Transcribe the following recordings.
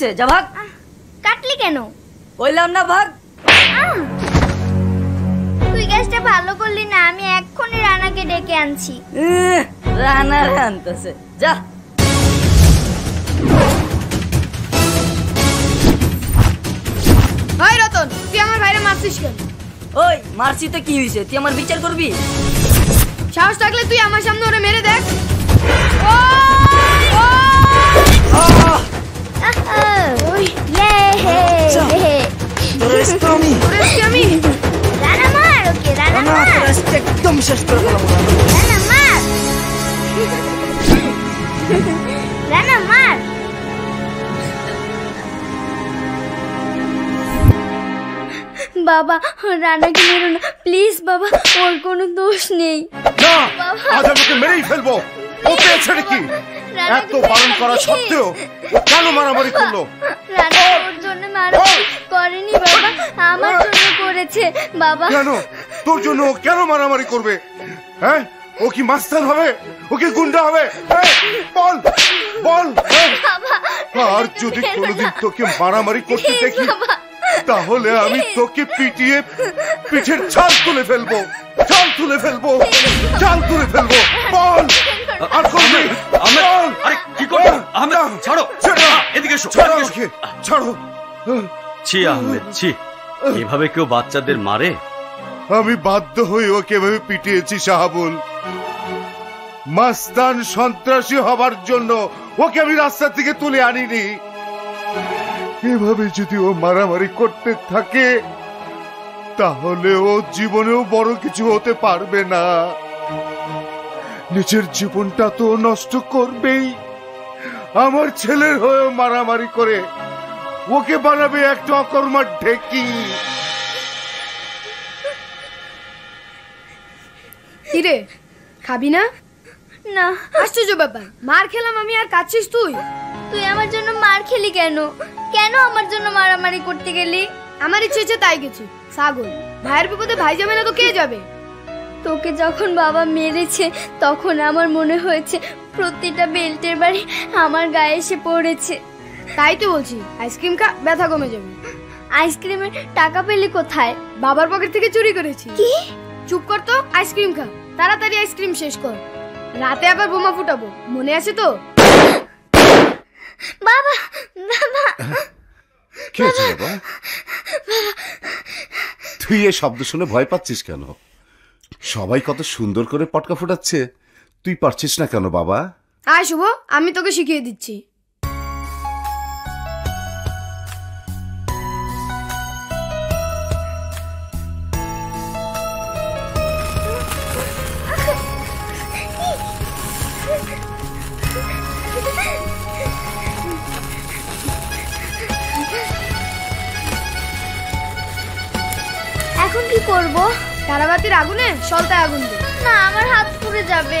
হয়েছে যা ভাগ। কাটলি কেন? বললাম না ভাগ। তুই গ্যাসটা ভালো করলি না আমি এক্ষুনি রানাকে ডেকে আনছি। রানা আনতেছে যা। ভাই রতন তুই আমার ভাইরে মারছিস কেন? ওই মারছি তো কি হয়েছে তুই আমার বিচার করবি? সাহস থাকলে তুই আমার সামনে ওরে মেরে দেখ। ওকে রানা মার একদম শেষ করে রানা মার রানা মার বাবা রানাকে মেরো না প্লিজ বাবা ওর কোনো দোষ নেই না আজ আমি ওকে মেরেই ফেলব ও পেয়েছে নাকি এত বারণ করা সত্ত্বেও কেন মারামারি করল রানা ওর জন্য মারামারি করেনি বাবা আমার জন্য করেছে বাবা। কেন? তোর জন্য ও কেন মারামারি করবে? হ্যাঁ? ও কি মাস্টার হবে? ও কি গুন্ডা হবে? বল! বল! আর যদি কোনোদিন তোকে মারামারি করতে দেখি। তাহলে আমি তোকে পিটিয়ে পিঠের ছাল তুলে ফেলব ছাল তুলে ফেলব ছাল তুলে ফেলব। বল। আর করবি? আহমেদ, আরে কি করছ? আহমেদ, না, ছাড়ো। এদিকে এসো, ছাড়ো ছাড়ো। ছি আহমেদ ছি। এভাবে কেউ বাচ্চাদের মারে? আমি বাধ্য হয়ে ওকে এভাবে পিটিয়েছি শাহাবুল। মাস্তান সন্ত্রাসী হবার জন্য ওকে আমি রাস্তা থেকে তুলে আনিনি। এভাবে যদি ও মারামারি করতে থাকে তাহলে ও জীবনেও বড় কিছু হতে পারবে না। নিজের জীবনটা তো নষ্ট করবেই। আমার ছেলের হয়েও মারামারি করে ওকে বানাবে একটা অকর্মার ঢেকি। কিরে খাবি না? না। আশ্চর্য ব্যাপার মার খেলাম আমি আর কাচ্ছিস তুই? তুই আমার জন্য মার খেলি কেন? কেন আমার জন্য মারামারি করতে গেলি? আমার ইচ্ছে হচ্ছে তাই কিছু। ছাগল। ভাইয়ের বিপদে ভাই যাবে না তো কে যাবে? তোকে যখন বাবা মেরেছে তখন আমার মনে হয়েছে প্রতিটা বেল্টের বাড়ি আমার গায়ে এসে পড়েছে। তাই তো বলছি আইসক্রিম খা ব্যথা কমে যাবে। আইসক্রিমের টাকা পেলি কোথায়? বাবার পকেট থেকে চুরি করেছি। কি? চুপ কর তো আইসক্রিম খা। তাড়াতাড়ি আইসক্রিম শেষ কর। রাতে আবার বোমা ফুটাবো মনে আছে তো? বাবা বাবা। কি হয়েছে বাবা। তুই এ শব্দ শুনে ভয় পাচ্ছিস কেন? সবাই কত সুন্দর করে পটকা ফুটাচ্ছে। তুই পারছিস না কেন বাবা? আয় শুভ আমি তোকে শিখিয়ে দিচ্ছি। তারাবাতির আগুনে সলতায় আগুন দে না আমার হাত পুড়ে যাবে।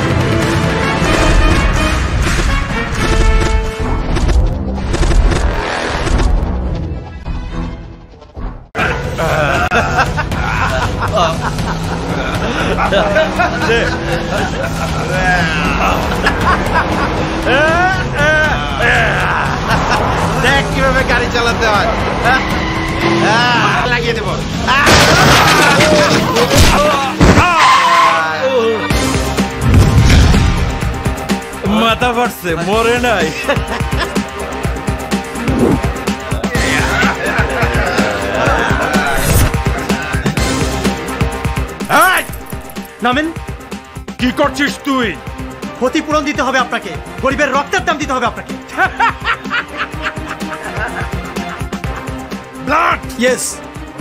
আছে মরে নাই নামেন। কি করছিস তুই? ক্ষতিপূরণ দিতে হবে আপনাকে। গরিবের রক্তের দাম দিতে হবে আপনাকে।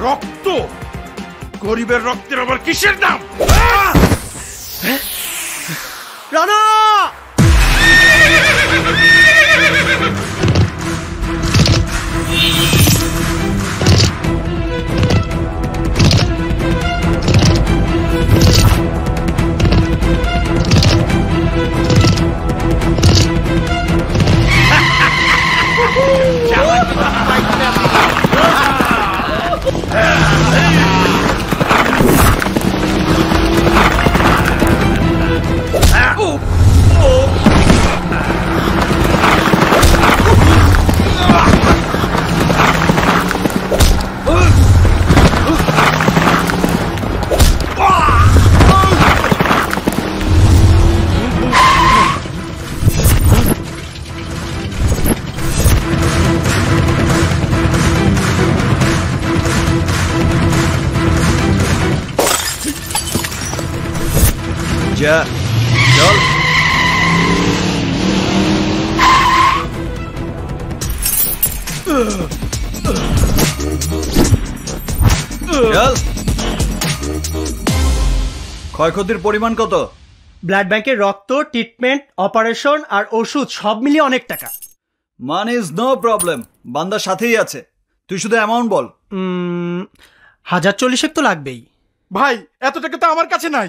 রক্ত! গরিবের রক্তের আবার কিসের দাম? ক্ষয়ক্ষতির পরিমাণ কত? ব্লাড ব্যাংকের রক্ত ট্রিটমেন্ট অপারেশন আর ওষুধ সব মিলিয়ে অনেক টাকা। মানি ইজ নো প্রবলেম বান্দার সাথেই আছে। তুই শুধু অ্যামাউন্ট বল। উম, হাজার চল্লিশেক তো লাগবেই। ভাই এত টাকা তো আমার কাছে নাই।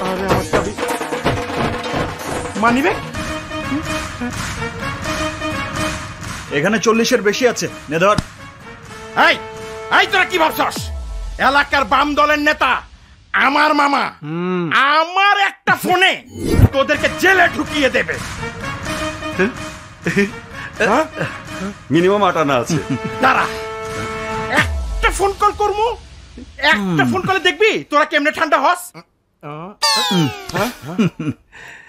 আরে আমার চাবি। এখানে চল্লিশের বেশি আছে। নে ধর। এই! এই তোরা কি ভাবছস? এলাকার বাম দলের নেতা আমার মামা আমার একটা ফোনে তোদেরকে জেলে ঢুকিয়ে দেবে। হ্যাঁ? মিনিমাম আটানা আছে। দাঁড়া। একটা ফোন কল করব একটা ফোন কলে দেখবি তোরা কেমনে ঠান্ডা হস? হ্যাঁ?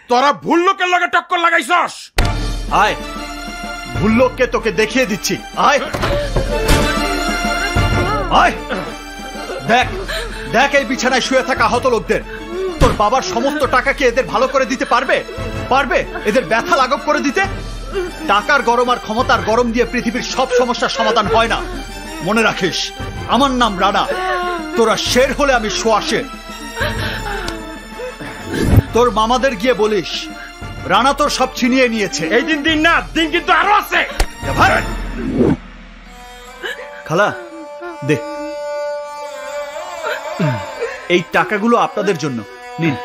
তোরা ভুল লোকের লগে টক্কর লাগাইছস। আয়। ভুল লোককে তোকে দেখিয়ে দিচ্ছি। আয়। আয়! দেখ দেখ এই বিছানায় শুয়ে থাকা হত লোকদের। তোর বাবার সমস্ত টাকা কি এদের ভালো করে দিতে পারবে? পারবে? এদের ব্যথা লাঘব করে দিতে? টাকার গরম আর ক্ষমতার গরম দিয়ে পৃথিবীর সব সমস্যার সমাধান হয় না। মনে রাখিস আমার নাম রানা। তোরা শের হলে আমি শোয়া শের তোর মামাদের গিয়ে বলিস রানা তোর সব ছিনিয়ে নিয়েছে। এই দিন দিন না দিন কিন্তু আরও আছে। খালা দে। এই টাকাগুলো আপনাদের জন্য। নিন।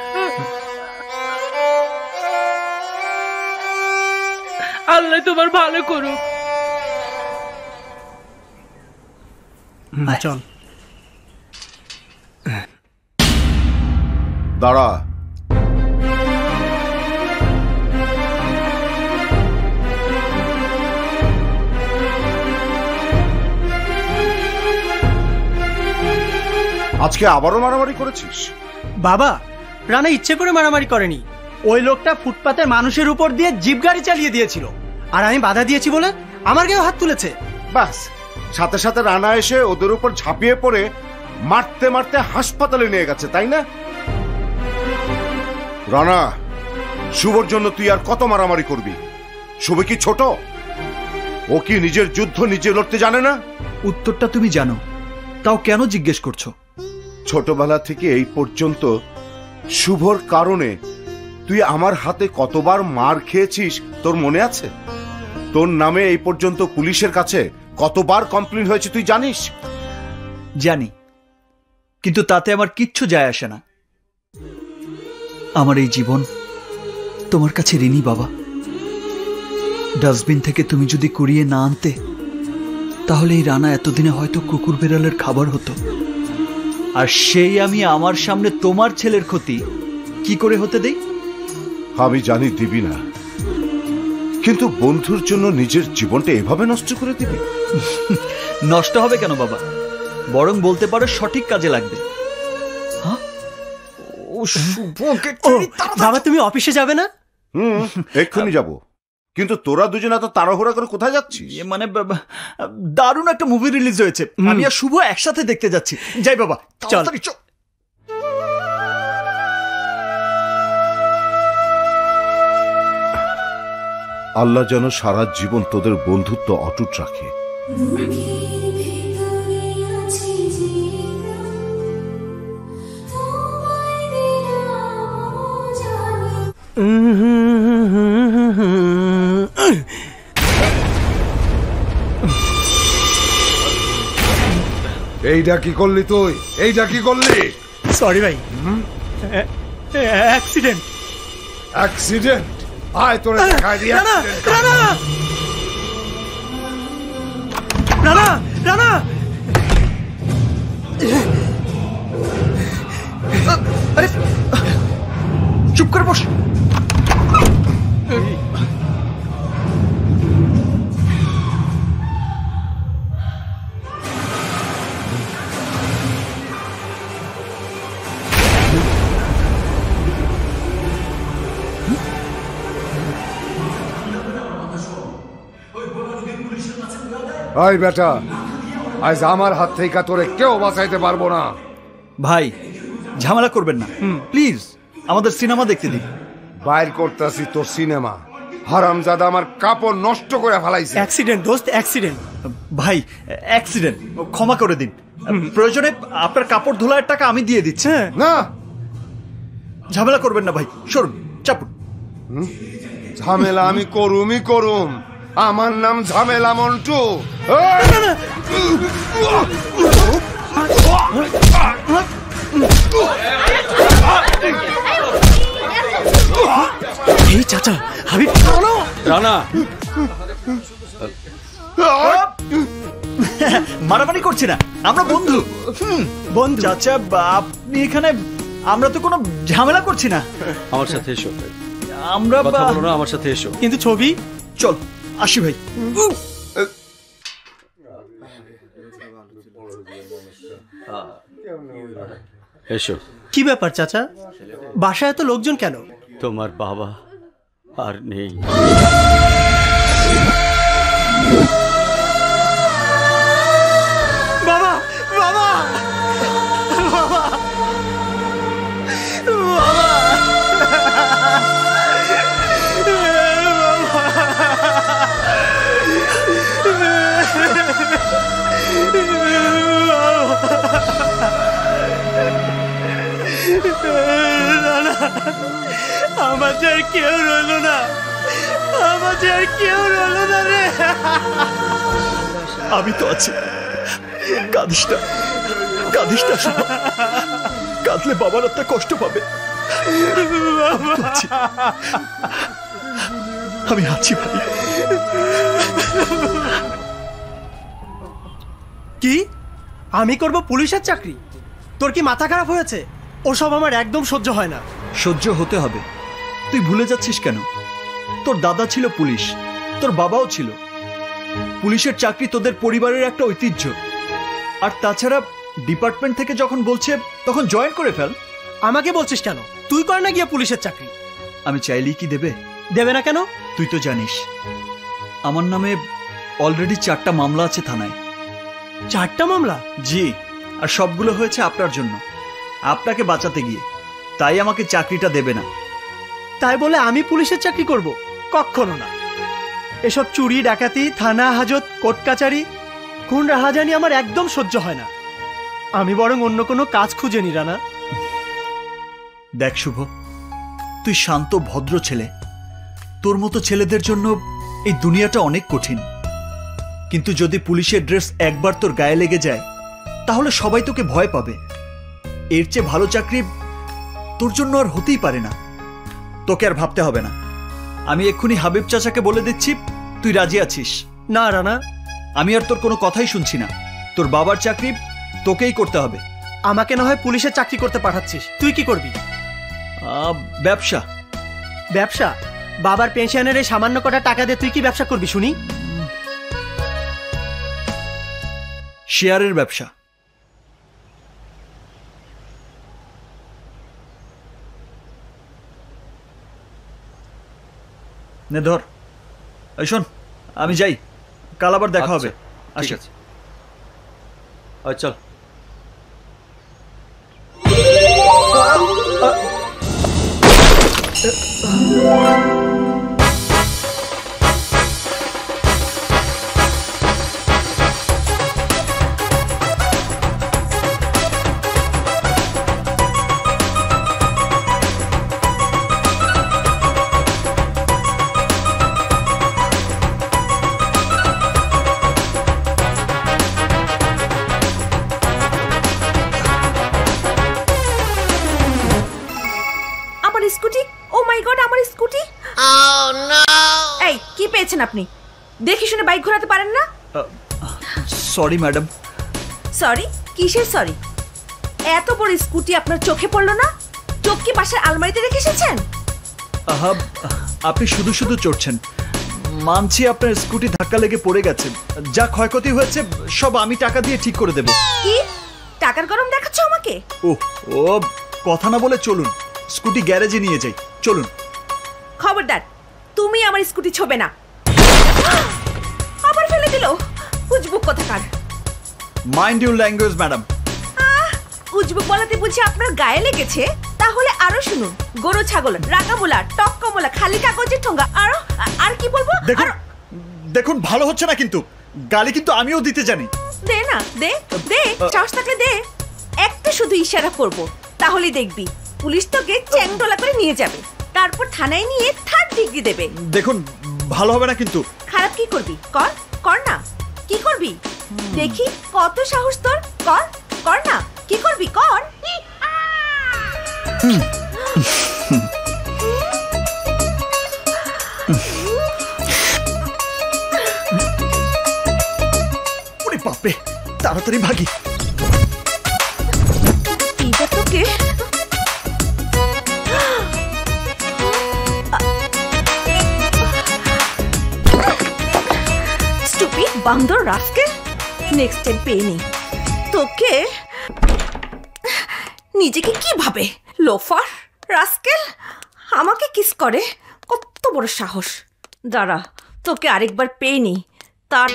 আল্লাহ তোমার ভালো করুক। চল। দাঁড়া আজকে আবারও মারামারি করেছিস? বাবা রানা ইচ্ছে করে মারামারি করেনি। ওই লোকটা ফুটপাতের মানুষের উপর দিয়ে জিপ গাড়ি চালিয়ে দিয়েছিল। আর আমি বাধা দিয়েছি বলে আমার গায়ে হাত তুলেছে। বাস সাথে সাথে রানা এসে ওদের উপর ঝাঁপিয়ে পড়ে মারতে মারতে হাসপাতালে নিয়ে গেছে তাই না? রানা শুভর জন্য তুই আর কত মারামারি করবি? শুভ কি ছোট? ও কি নিজের যুদ্ধ নিজে লড়তে জানে না? উত্তরটা তুমি জানো। তাও কেন জিজ্ঞেস করছ? ছোটবেলা থেকে এই পর্যন্ত শুভর কারণে তুই আমার হাতে কতবার মার খেয়েছিস, তোর মনে আছে? তোর নামে এই পর্যন্ত পুলিশের কাছে কতবার কমপ্লেন হয়েছে তুই জানিস? জানি। কিন্তু তাতে আমার কিচ্ছু যায় আসে না। আমার এই জীবন তোমার কাছে ঋণী, বাবা। ডাস্টবিন থেকে তুমি যদি কুড়িয়ে না আনতে, তাহলে এই রানা এতদিনে হয়তো কুকুর বেড়ালের খাবার হতো। আর সেই আমি আমার সামনে তোমার ছেলের ক্ষতি। কি করে হতে দেই? আমি জানি দিবি না। কিন্তু বন্ধুর জন্য নিজের জীবনটা এভাবে নষ্ট করে দিবি? নষ্ট হবে কেন বাবা? বরং বলতে পারো সঠিক কাজে লাগবে। হ্যাঁ? ও বাবা তুমি অফিসে যাবে না? হুম এক্ষুনি যাব। কিন্তু তোরা দুজনে এত তাড়াহুড়া করে কোথায় যাচ্ছিস? ইয়ে মানে দারুণ একটা মুভি রিলিজ হয়েছে। আমি আর শুভ একসাথে দেখতে যাচ্ছি। যাই বাবা তাড়াতাড়ি চল আল্লাহ যেন সারা জীবন তোদের বন্ধুত্ব অটুট রাখে। এইটা কি করলি তুই? এইটা কি করলি? সরি ভাই। অ্যাক্সিডেন্ট অ্যাক্সিডেন্ট আয় তোরে দেখাই দি রানা। রানা! রানা রানা! আরে চুপ করে বস। আয় বেটা আজ আমার হাত থেকে তোরে কেউ বাঁচাইতে পারব না। ভাই ঝামেলা করবেন না। প্লিজ আমাদের সিনেমা দেখতে দিন। বাইর করতেছি তোর সিনেমা। হারামজাদা আমার কাপড় নষ্ট করে ফেলাইছে। অ্যাক্সিডেন্ট দোস্ত অ্যাক্সিডেন্ট। ভাই অ্যাক্সিডেন্ট ক্ষমা করে দিন। প্রয়োজনে আপনার কাপড় ধোলার টাকা আমি দিয়ে দিচ্ছি। হ্যাঁ। না। ঝামেলা করবেন না ভাই সরুন চাপুন। ঝামেলা আমি করুমই করুম। আমার নাম ঝামেলা মন্টু। এই! এই চাচা হাবিব রানা। মারামারি করছি না আমরা বন্ধু। বন্ধু। চাচা আপনি এখানে আমরা তো কোনো ঝামেলা করছি না। আমার সাথে এসো। আমরা আমার সাথে এসো। কিন্তু ছবি? চল। আসি ভাই। এসো। কি ব্যাপার চাচা? বাসায় এত লোকজন কেন? তোমার বাবা আর নেই। আর কেউ রইল না। আর কেউ রইল না রে। আমি তো আছি। কাঁদিস না। কাঁদিস না কাঁদলে বাবার একটা কষ্ট পাবে। আমি আছি। আমি আছি ভাই। কি? আমি করব পুলিশের চাকরি? তোর কি মাথা খারাপ হয়েছে? ওসব আমার একদম সহ্য হয় না। সহ্য হতে হবে। তুই ভুলে যাচ্ছিস কেন? তোর দাদা ছিল পুলিশ তোর বাবাও ছিল। পুলিশের চাকরি তোদের পরিবারের একটা ঐতিহ্য। আর তাছাড়া ডিপার্টমেন্ট থেকে যখন বলছে তখন জয়েন করে ফেল। আমাকে বলছিস কেন? তুই কর না গিয়ে পুলিশের চাকরি। আমি চাইলেই কি দেবে? দেবে না কেন? তুই তো জানিস আমার নামে অলরেডি চারটা মামলা আছে থানায়। চারটা মামলা? জি আর সবগুলো হয়েছে আপনার জন্য। আপনাকে বাঁচাতে গিয়ে। তাই আমাকে চাকরিটা দেবে না। তাই বলে আমি পুলিশের চাকরি করব কখনো না। এসব চুরি ডাকাতি থানা হাজত কোর্ট কাচারি খুন রাহাজানি আমার একদম সহ্য হয় না। আমি বরং অন্য কোনো কাজ খুঁজে নি রানা। দেখ শুভ তুই শান্ত ভদ্র ছেলে। তোর মতো ছেলেদের জন্য এই দুনিয়াটা অনেক কঠিন। কিন্তু যদি পুলিশের ড্রেস একবার তোর গায়ে লেগে যায় তাহলে সবাই তোকে ভয় পাবে। এর চেয়ে ভালো চাকরি তোর জন্য আর হতেই পারে না। তোকে আর ভাবতে হবে না। আমি এক্ষুনি হাবিব চাচাকে বলে দিচ্ছি তুই রাজি আছিস? না রানা। আমি আর তোর কোনো কথাই শুনছি না। তোর বাবার চাকরি তোকেই করতে হবে। আমাকে না হয় পুলিশের চাকরি করতে পাঠাচ্ছিস। তুই কি করবি? ব্যবসা। ব্যবসা? বাবার পেনশনের এই সামান্য কটা টাকা দিয়ে তুই কি ব্যবসা করবি শুনি? শেয়ারের ব্যবসা। নে ধর। এই শোন আমি যাই। কাল আবার দেখা আচ্ছা, হবে। আচ্ছা আচ্ছা চল। কি পেয়েছেন আপনি? দেখে শুনে বাইক ঘোরাতে পারেন না? Sorry madam. সরি? কিসের সরি? এত বড় স্কুটি আপনার চোখে পড়ল না? চোখ কি বাসার আলমারিতে রেখে এসেছেন? আহা আপনি শুধু শুধু চড়ছেন। মানছি আপনার স্কুটি ধাক্কা লেগে পড়ে গেছে। যা ক্ষয়ক্ষতি হয়েছে সব আমি টাকা দিয়ে ঠিক করে দেব। কি? টাকার গরম দেখাচ্ছ আমাকে? ও ও কথা না বলে চলুন। স্কুটি গ্যারেজে নিয়ে যাই। চলুন। খবরদার তুমি আমার স্কুটি ছোবে না। আবার ফেলে দিল? উজবুক কোথাকার। মাইন্ড ইউর ল্যাঙ্গুয়েজ ম্যাডাম উজবুক বলাতে বুঝি আপনার গায়ে লেগেছে? তাহলে আরও শুনুন। গরু ছাগল রাকামুলা টক্কমুলা খালি কাগজের ঠোঙ্গা আরও আর কি বলব? দেখুন দেখুন ভালো হচ্ছে না কিন্তু। গালি কিন্তু আমিও দিতে জানি। দে না দে দে সাহস থাকলে দে। একটা শুধু ইশারা করব তাহলেই দেখবি পুলিশ তোকে চ্যাংদোলা করে নিয়ে যাবে। তারপর থানায় নিয়ে থার্ড ডিগ্রি দেবে। দেখুন ভালো হবে না কিন্তু। খারাপ কি করবি? কর কর না। কি করবি? দেখি কত সাহস তোর। কর কর না। কি করবি? কর। বাপরে তাড়াতাড়ি ভাগি। তোকে বান্দর রাস্কেল? নেক্সট টাইম পেয়ে নেই তোকে নিজেকে কি ভাবে? লোফার রাস্কেল আমাকে কিস করে? কত বড় সাহস। দাঁড়া, তোকে আরেকবার পেয়ে নি। তার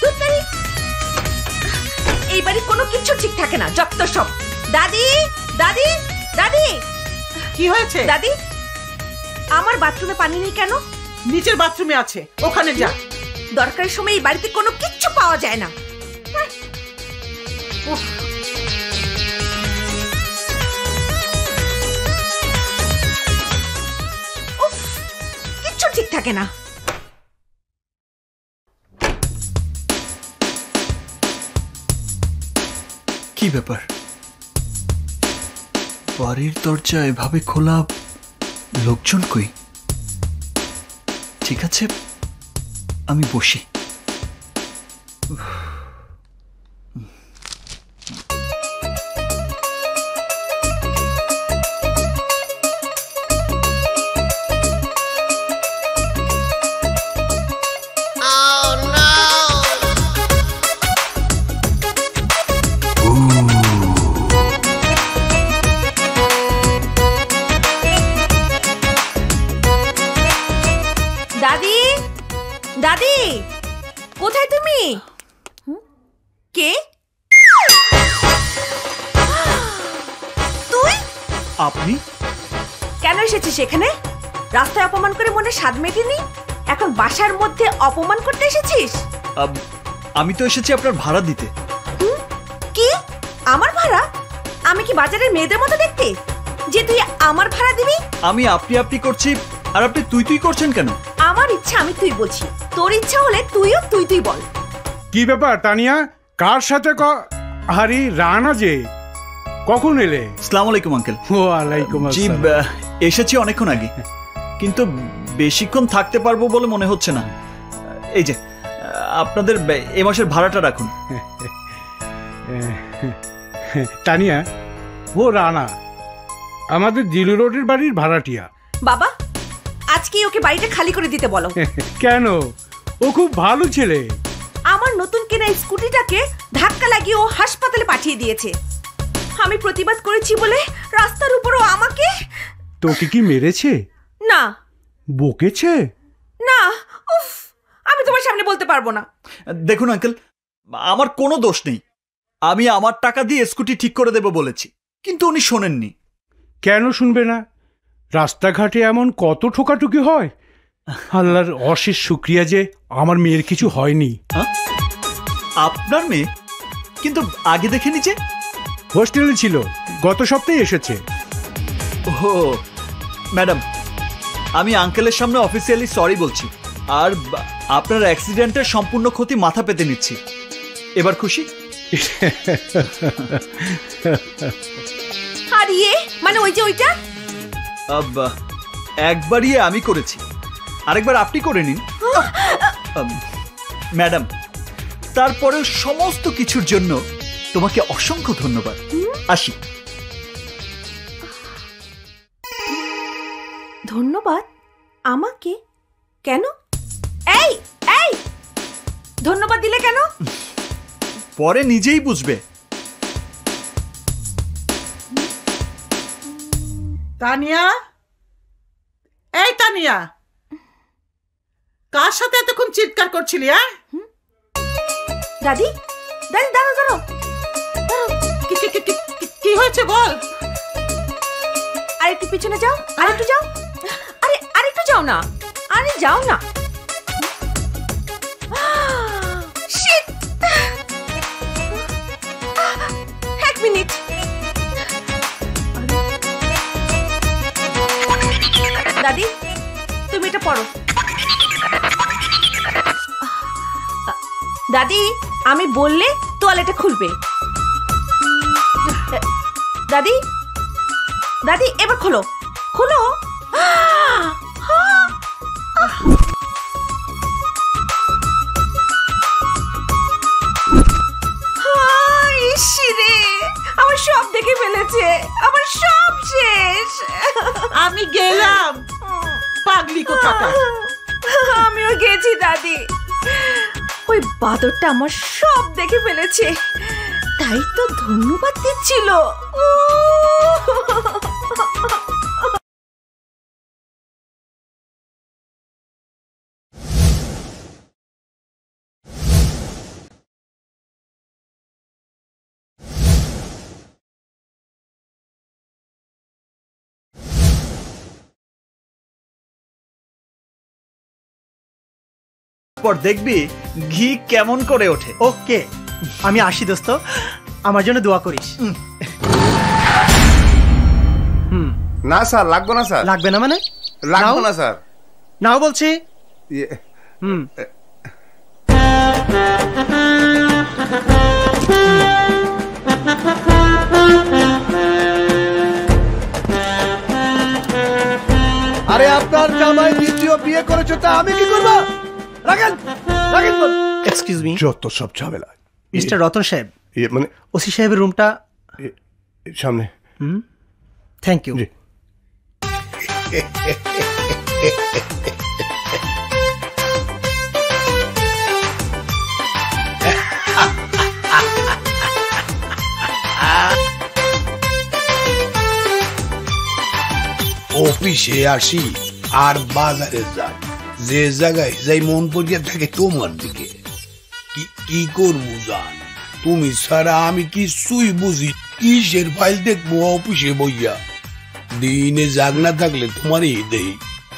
ধুত্তেরি। এই বাড়ি কোনো কিছু ঠিক থাকে না, যত সব। দাদি দাদি দাদি। কি হয়েছে? দাদি আমার বাথরুমে পানি নেই কেন? নিচের বাথরুমে আছে ওখানে যা। দরকারের সময় এই বাড়িতে কোনো কিচ্ছু পাওয়া যায় না। উফ। উফ, কিচ্ছু ঠিক থাকে না। কি ব্যাপার? বাড়ির দরজা এভাবে খোলা লোকজন কই? ঠিক আছে আমি বসি। এসেছিস এখানে? রাস্তায় অপমান করে মনে স্বাদ মেটেনি? এখন বাসার মধ্যে অপমান করতে এসেছিস? আমি তো এসেছি আপনার ভাড়া দিতে। কি? আমার ভাড়া? আমি কি বাজারের মেয়েদের মতো দেখতে? যে তুই আমার ভাড়া দিবি? আমি আপনি আপনি করছি আর আপনি তুই তুই করছেন কেন? আমার ইচ্ছা আমি তুই বলছি। তোর ইচ্ছা হলে তুইও তুই তুই বল। কি ব্যাপার তানিয়া? কার সাথে ক আরে রানা যে। কখন এলে? সালাম আলাইকুম আঙ্কেল ও আলাইকুম জি এসেছি অনেকক্ষণ আগে। কিন্তু বেশিক্ষণ থাকতে পারব বলে মনে হচ্ছে না। এই যে আপনাদের এ মাসের ভাড়াটা রাখুন। তানিয়া ও রানা আমাদের দিলু রোডের বাড়ির ভাড়াটিয়া। বাবা আজকে ওকে বাড়িটা খালি করে দিতে বলো। কেন? ও খুব ভালো ছেলে। আমার নতুন কেনা স্কুটিটাকে ধাক্কা লাগিয়ে ও হাসপাতালে পাঠিয়ে দিয়েছে। আমি প্রতিবাদ করেছি বলে রাস্তার উপরও আমাকে? তোকে কি মেরেছে? না। বকেছে? না উফ আমি তোমার সামনে বলতে পারব না। দেখুন আঙ্কেল আমার কোনো দোষ নেই। আমি আমার টাকা দিয়ে স্কুটি ঠিক করে দেবো বলেছি কিন্তু উনি শোনেননি। কেন শুনবে না? রাস্তাঘাটে এমন কত ঠোকাঠুকি হয়? আল্লাহর অশেষ শুক্রিয়া যে আমার মেয়ের কিছু হয়নি। আপনার মেয়ে? কিন্তু আগে দেখে নিচে হোস্টেলে ছিল। গত সপ্তাহে এসেছে। ও ম্যাডাম আমি আঙ্কেলের সামনে অফিসিয়ালি সরি বলছি। আর আপনার অ্যাক্সিডেন্টের সম্পূর্ণ ক্ষতি মাথা পেতে নিচ্ছি। এবার খুশি? আর ইয়ে? মানে ওই যে ওইটা? আব, একবারই আমি করেছি। আরেকবার আপনি করে নিন। ম্যাডাম তারপরে সমস্ত কিছুর জন্য তোমাকে অসংখ্য ধন্যবাদ। আসি। ধন্যবাদ? আমাকে? কেন? এই এই! ধন্যবাদ দিলে কেন? পরে নিজেই বুঝবে। তানিয়া? এই তানিয়া! কার সাথে এতক্ষণ চিৎকার করছিলি হ্যাঁ দাদি? দাদি দাঁড়াও দাঁড়াও। কি- হয়েছে বল? আর একটু পিছনে যাও আর একটু যাও। আরে আর একটু যাও না। আরে যাও না। এক মিনিট। দাদি, তুমি এটা পড়ো। দাদি, আমি বললে তোয়ালেটা খুলবে। দাদি? দাদি এবার খোলো। খোলো? আমার সব দেখে ফেলেছে। আমার সব শেষ। আমি গেলাম। পাগলি কোথাকার। আমিও গেছি দাদি। ওই বাদরটা আমার সব দেখে ফেলেছে। তাই তো ধন্যবাদ দিচ্ছিল। পর দেখবি ঘি কেমন করে ওঠে। ওকে। আমি আসি দোস্ত। আমার জন্য দোয়া করিস। হুম। না স্যার লাগবে না স্যার। লাগবে না মানে? লাগবে না স্যার। নাও বলছি। ইয়ে, হুম। আরে আপনার জামাই দ্বিতীয় বিয়ে করেছ তা আমি কি করব? রাখেন রাখেন এক্সকিউজ মি যত সব ঝামেলা। মিস্টার রতন সাহেব মানে ওসি সাহেবের রুমটা সামনে। হুম? থ্যাংক ইউ অফিসে আসি আর বাজারে যাই। যে জায়গায় যাই মন পড়িয়া থাকে তোমার দিকে। কি করব জান? তুমি ছাড়া আমি কিছুই বুঝি কিসের ফাইল দেখব অফিসে বইয়া? দিনে জাগ না থাকলে তোমারই দেই।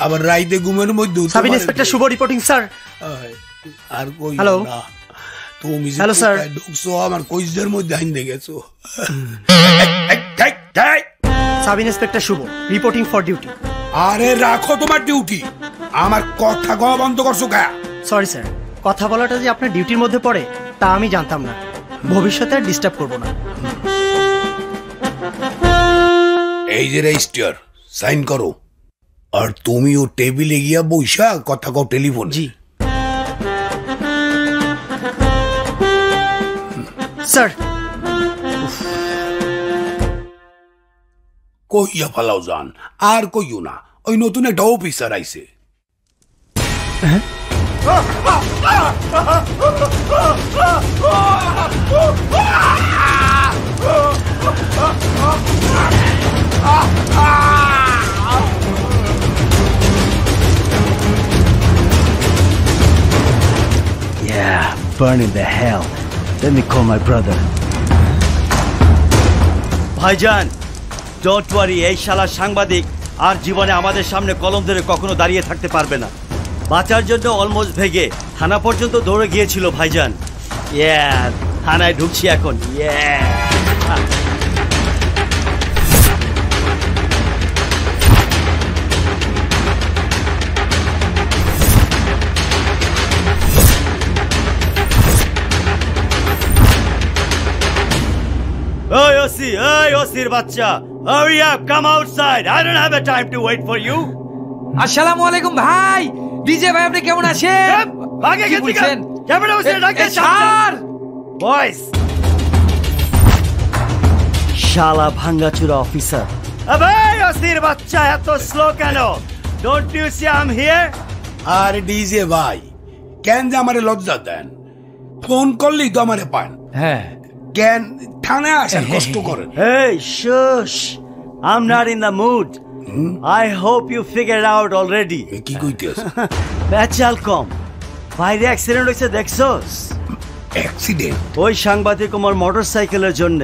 আবার রাইতে ঘুমের মধ্যে sub inspector Shubho reporting sir আর কই? না। তুমি sir. কোথায় ঢুকছো আমার কইজদের মধ্যে আইন গেছো। Sub inspector Shubho reporting for duty আরে রাখো তোমার ডিউটি আমার কথা কওয়া বন্ধ করছ কা? সরি স্যার কথা বলাটা যে আপনার ডিউটির মধ্যে পড়ে তা আমি জানতাম না। ভবিষ্যতে আর ডিস্টার্ব করব না। এই যে রেজিস্টার সাইন করো। আর তুমিও টেবিলে গিয়া বইসা কথা কও টেলিফোন। জি। স্যার। কইয়া ফালাও যান আর কইও না ওই নতুন একটা অফিসার আইছে। Yeah, burn in the hell. Let me call my brother. ভাইজান ডোন্ট ওয়ারি এই শালা সাংবাদিক আর জীবনে আমাদের সামনে কলম ধরে কখনো দাঁড়িয়ে থাকতে পারবে না বাঁচার জন্য অলমোস্ট ভেগে থানা পর্যন্ত দৌড়ে গিয়েছিল ভাইজান ইয়া থানায় ঢুকছি এখন ইয়া Hey, Ossi, hey, Ossir বাচ্চা Hurry up, come outside. I don't have a time to wait for you. আসসালামু আলাইকুম ভাই ডিজে ভাই আপনি কেমন আছেন? আগে কি গেছি বলছেন? ক্যামেরা বসে ডাকে স্যার! বয়েস। শালা ভাঙ্গাচুরা অফিসার। আবে অসির বাচ্চা এত স্লো কেন? Don't you see I am here R DJ ভাই কেন যে আমারে লজ্জা দেন? ফোন করলেই তো আমারে পান। হ্যাঁ। কেন থানায় আসেন কষ্ট করেন? Hey, shush. I'm not in the mood. I hope you figured out already. কি কইতেছ বেচাল কম বাইরে অ্যাক্সিডেন্ট হয়েছে দেখছস অ্যাক্সিডেন্ট ওই সাংবাদিক আমার মোটরসাইকেলের জন্য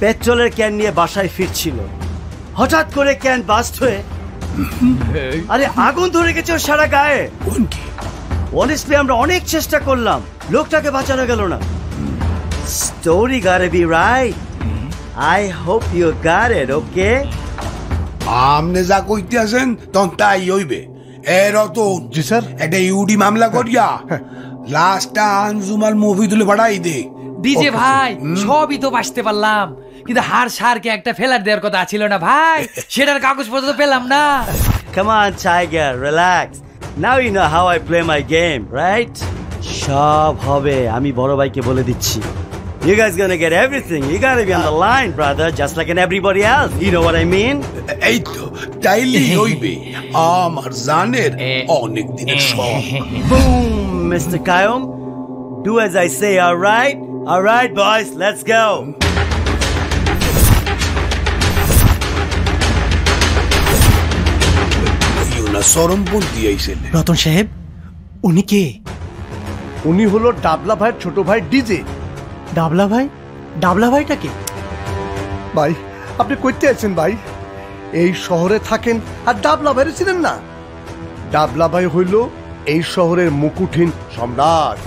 পেট্রোলের ক্যান নিয়ে বাসায় ফিরছিল। হঠাৎ করে ক্যান বাস্ট হয়ে আরে আগুন ধরে গেছে ওর সারা গায়ে। অনেস্টলি আমরা অনেক চেষ্টা করলাম লোকটাকে বাঁচানো গেল না। স্টোরি গারে be right I hope you গার ওকে আমনে যা কইতে আছেন তখন তাই হইবে। এ রতন জি স্যার। একটা ইউডি মামলা করিয়া লাস্টটা আঞ্জুমাল মুভি তুলে পাঠাই দে। ডিজে ভাই সবই তো বাঁচতে পারলাম। কিন্তু হার সারকে একটা ফেলার দেওয়ার কথা ছিল না ভাই। সেটার কাগজপত্র তো পেলাম না। Come on, Tiger, relax. Now you know how I play my game, right? সব হবে আমি বড় ভাইকে বলে দিচ্ছি। You guys gonna get everything. You gotta be on the line, brother, just like in everybody else. You know what I mean? এই তো তাইলে হইবে আমার জানের অনেক দিনের শখ Boom, Mr. Kayum. Do as I say, all right? All right, boys, let's go. না চরমপন্থী আইসেন রতন সাহেব উনি কে উনি হলো ডাবলা ভাইয়ের ছোট ভাই ডিজে ডাবলা ভাই ডাবলা ভাইটা কে? ভাই, আপনি কইতে আছেন ভাই? এই শহরে থাকেন আর ডাবলা ভাইরে ছিলেন না? ডাবলা ভাই হইল এই শহরের মুকুটহীন সম্রাট।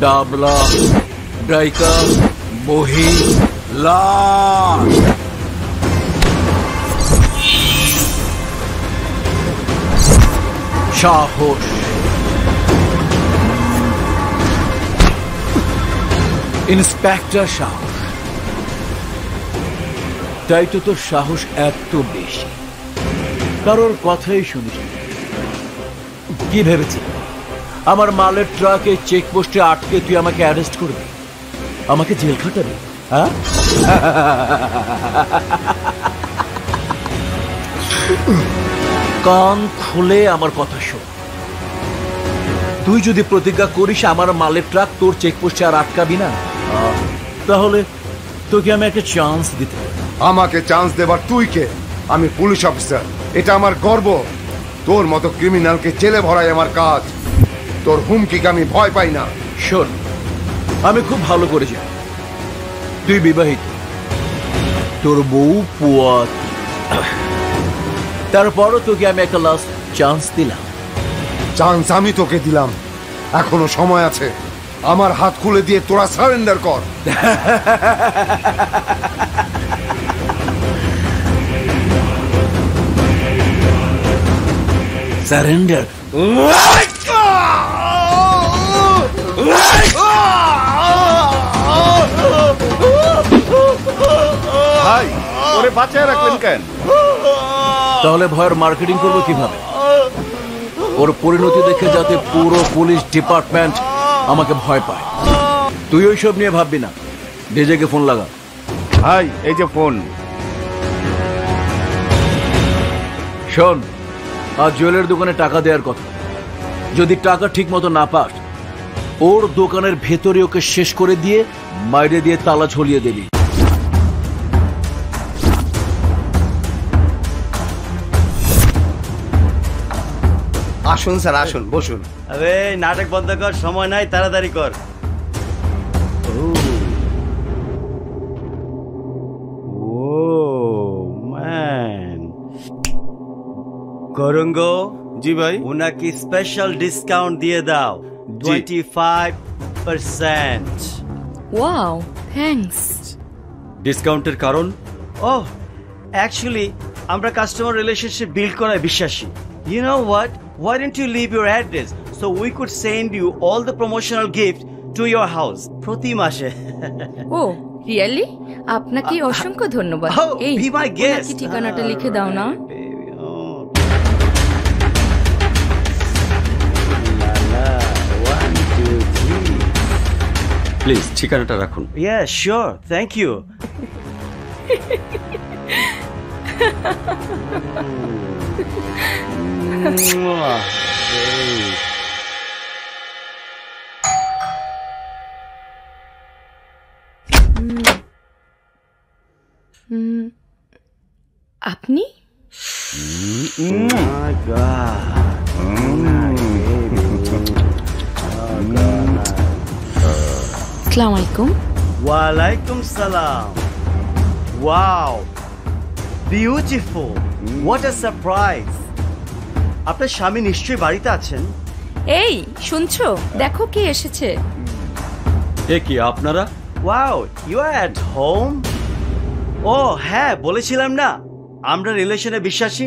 ডাবলা, ডাইকা, বহি, লাশ। সাহস। ইন্সপেক্টর সাহস। তাই তো তোর সাহস এত বেশি। কারোর কথাই শুনিস। কি ভেবেছি আমার মালের ট্রাকে চেকপোস্টে আটকে তুই আমাকে অ্যারেস্ট করবি। আমাকে জেল খাটাবি হ্যাঁ? কান খুলে আমার কথা শোন। তুই যদি প্রতিজ্ঞা করিস আমার মালের ট্রাক তোর চেকপোস্টে আর আটকাবি না, তাহলে তোকে আমি একটা চান্স দিতে আমাকে চান্স দেবার তুই কে? আমি পুলিশ অফিসার এটা আমার গর্ব। তোর মতো ক্রিমিনালকে জেলে ভরাই আমার কাজ। তোর হুমকিকে আমি ভয় পাই না। শোন আমি খুব ভালো করে জানি। তুই বিবাহিত। তোর বউ পুয়াত তারপরও তোকে আমি একটা লাস্ট চান্স দিলাম। চান্স আমি তোকে দিলাম। এখনও সময় আছে। আমার হাত খুলে দিয়ে তোরা সারেন্ডার কর। সারেন্ডার? ভাই ওরে বাঁচায় রাখলেন কেন? তাহলে ভয়ের মার্কেটিং করব কীভাবে? ওর পরিণতি দেখে যাতে পুরো পুলিশ ডিপার্টমেন্ট আমাকে ভয় পায়। তুই ওইসব নিয়ে ভাববি না। ডিজেকে ফোন লাগা। ভাই এই যে ফোন। শোন আজ জুয়েলের দোকানে টাকা দেওয়ার কথা। যদি টাকা ঠিক মতো না পাস ওর দোকানের ভেতরে ওকে শেষ করে দিয়ে বাইরে দিয়ে তালা ঝুলিয়ে দিবি। আসুন স্যার আসুন বসুন। আরে নাটক বন্ধ কর সময় নাই তাড়াতাড়ি কর। ম্যান। করঙ্গো জি ভাই। ওনাকে স্পেশাল ডিসকাউন্ট দিয়ে দাও। Twenty five percent wow thanks ডিসকাউন্টের কারণ ও অ্যাকচুয়ালি আমরা কাস্টমার রিলেশনশিপ বিল্ড করায় বিশ্বাসী। You know what why don't you leave your address? So we could send you all the promotional gift to your house প্রতি মাসে। ও রিয়েলি আপনাকে অসংখ্য ধন্যবাদ। Oh, এই. ঠিকানাটা লিখে দাও না? প্লিজ ঠিকানাটা রাখুন। ইয়া শিওর থ্যাংক ইউ আপনি? My God. আসসালামু আলাইকুম। ওয়ালাইকুম সালাম। Wow beautiful what a surprise আপনার স্বামী নিশ্চয়ই বাড়িতে আছেন? এই শুনছো? দেখো কে এসেছে। এ কি আপনারা? Wow you are at home ও হ্যাঁ বলেছিলাম না। আমরা রিলেশনে বিশ্বাসী।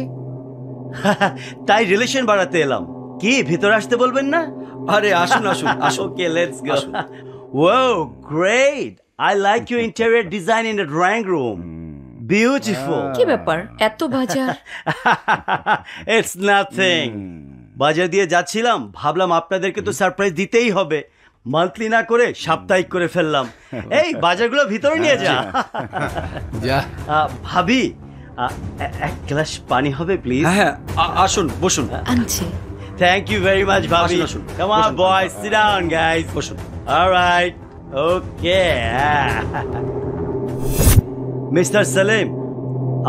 তাই রিলেশন বাড়াতে এলাম। কি ভিতরে আসতে বলবেন না? আরে আসুন আসুন আসুন। Okay let's go wow great I like you interior design in the drawing room beautiful কি ব্যাপার? এত বাজার? ইটস নাথিং বাজার দিয়ে যাচ্ছিলাম ভাবলাম আপনাদেরকে তো সারপ্রাইজ দিতেই হবে। মান্থলি না করে সাপ্তাহিক করে ফেললাম। এই বাজারগুলো ভিতরে নিয়ে যা। যা। আহ, ভাবি এ- এক গ্লাস পানি হবে প্লিজ হ্যাঁ আসুন বসুন। আনছি। থ্যাংক ইউ ভেরি মাচ ভাবি আসুন, আসুন। কাম অন বসুন। বয়স সিট ডাউন গাইস বসুন। অলরাইট ওকে মিস্টার সেলিম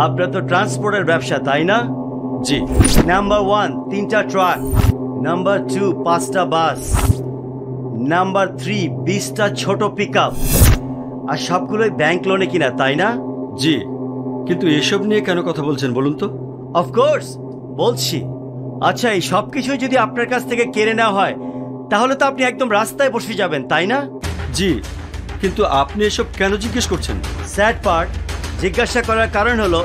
আপনার তো ট্রান্সপোর্টের ব্যবসা তাই না? জি। নাম্বার ওয়ান তিনটা ট্রাক নাম্বার টু পাঁচটা বাস নাম্বার থ্রি বিশটা ছোট পিক আপ আর সবগুলোই ব্যাংক লোনে কিনা তাই না? জি। কিন্তু এসব নিয়ে কেন কথা বলছেন বলুন তো। অফকোর্স বলছি। আচ্ছা এই সব কিছুই যদি আপনার কাছ থেকে কেড়ে নেওয়া হয় তাহলে তো আপনি একদম রাস্তায় বসে যাবেন তাই না? জি কিন্তু আপনি এসব কেন জিজ্ঞেস করছেন? স্যাড পার্ট জিজ্ঞাসা করার কারণ হলো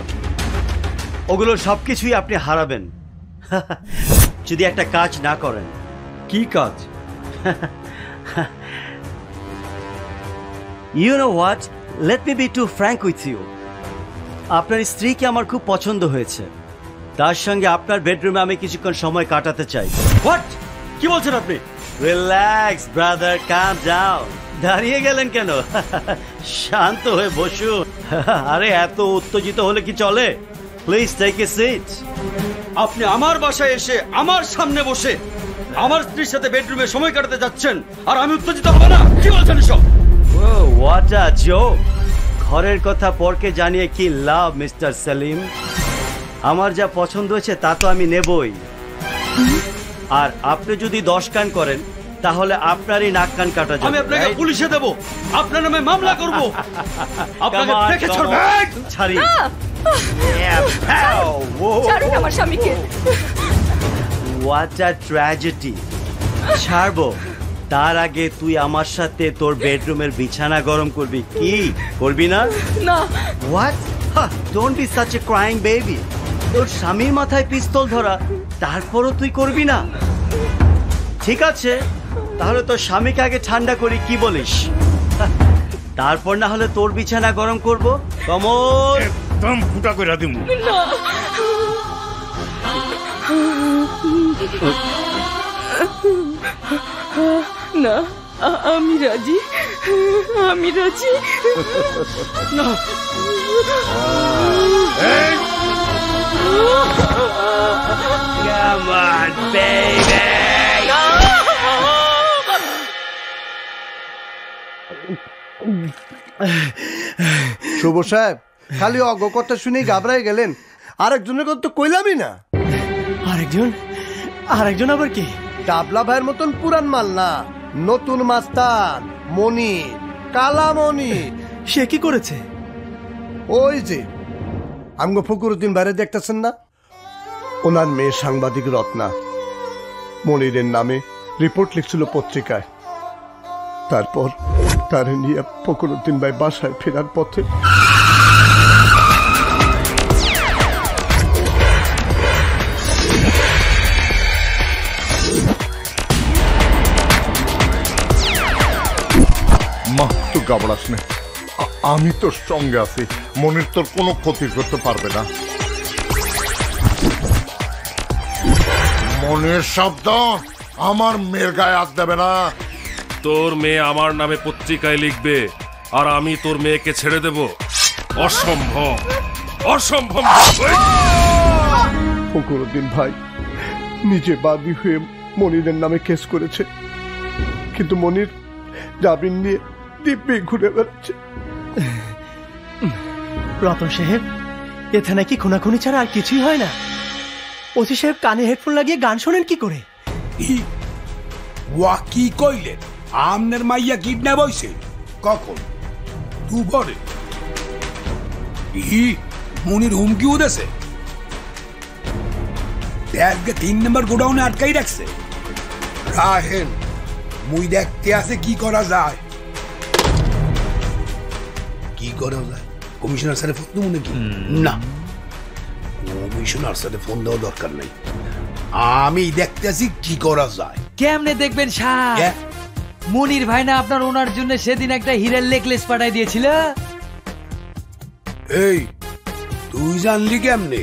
ওগুলো সব কিছুই আপনি হারাবেন। যদি একটা কাজ না করেন। কি কাজ? You know what let me be too frank with you আপনার স্ত্রীকে আমার খুব পছন্দ হয়েছে। তার সঙ্গে আপনার বেডরুমে আমি কিছুক্ষণ সময় কাটাতে চাই। হোয়াট কি বলছেন আপনি? রিল্যাক্স ব্রাদার কাম ডাউন দাঁড়িয়ে গেলেন কেন? শান্ত হয়ে বসুন। আরে, এত উত্তেজিত হলে কি চলে? প্লিজ টেক এ সিট আপনি আমার বাসায় এসে আমার সামনে বসে আমার স্ত্রীর সাথে বেডরুমে সময় কাটাতে যাচ্ছেন আর আমি উত্তেজিত হব না। কি বলছেন এসব? হোয়াট আ জোক ঘরের কথা পরকে জানিয়ে কি লাভ, মিস্টার সেলিম? আমার যা পছন্দ হয়েছে তা তো আমি নেবই। আর আপনি যদি দশ কান করেন তাহলে আপনারই নাক কান কাটা যাবে। আমি আপনাকে পুলিশে দেব। আপনার নামে মামলা করব। আপনাকে দেখে ছাড়বো. ছাড়ি। ছাড়ুন আমার স্বামীকে। হোয়াট আ ট্র্যাজেডি ছাড়বো। তার আগে তুই আমার সাথে তোর বেডরুমের বিছানা গরম করবি। কি? করবি না? না। What don't be such a crying baby তোর স্বামীর মাথায় পিস্তল ধরা তারপরও তুই করবি না? ঠিক আছে তাহলে তোর স্বামীকে আগে ঠান্ডা করি কি বলিস? তারপর না হলে তোর বিছানা গরম করব। কমল! একদম ফুটা করে দিমু। না আমি রাজি। আমি রাজি। না Come on, baby! শুভ সাহেব খালি অজ্ঞ কথা শুনেই ঘাবড়াই গেলেন। আরেকজনের কথা তো কইলামই না। আরেকজন? আরেকজন আবার কি? ডাবলা ভাইয়ের মতন পুরান মাল না। নতুন মাস্তান মনি কালামণি। সে কি করেছে? ওই যে আমগো ফকুরুদ্দিন বাইরে দেখতেছেন না? ওনার মেয়ে সাংবাদিক রত্না। মনিরের নামে রিপোর্ট লিখছিল পত্রিকায়। তারপর তার নিয়ে ফকরুদ্দিন ভাই বাসায় ফেরার পথে মা তুই ঘাবড়াস না। আমি তোর সঙ্গে আছি। মনির তোর কোনো ক্ষতি করতে পারবে না। মনের শব্দ আমার মেয়ের গায়ে হাত দেবে না। তোর মেয়ে আমার নামে পত্রিকায় লিখবে আর আমি তোর মেয়েকে ছেড়ে দেব। অসম্ভব। অসম্ভব। ফকরুদ্দিন ভাই নিজে বাদী হয়ে মনিরের নামে কেস করেছে। কিন্তু মনির জামিন নিয়ে দিব্যি ঘুরে বেড়াচ্ছে। রতন সাহেব এ থানায় কি খুনাখুনি ছাড়া আর কিছুই হয় না। ওসি সাহেব কানে হেডফোন লাগিয়ে গান শোনেন কি করে? ওয়া কি কইলেন? আমনের মাইয়া কিডন্যাপ হইছে? কখন? দুপুরে। ই, মনির হুমকি উদেছে ব্যাগকে তিন নম্বর গোডাউনে আটকাই রাখছে। রাহেন মুই দেখতে আছে কি করা যায়? কি করা যায় কমিশনার স্যারে ফোন দেবো নাকি? না। কমিশনার স্যারে ফোন দেওয়া দরকার নাই। আমি দেখতে আছি কি করা যায়। কেমনে দেখবেন সার মনির ভাই না আপনার ওনার জন্য সেদিন একটা হীরের নেকলেস পাঠাই দিয়েছিল? এই তুই জানলি কেমনে?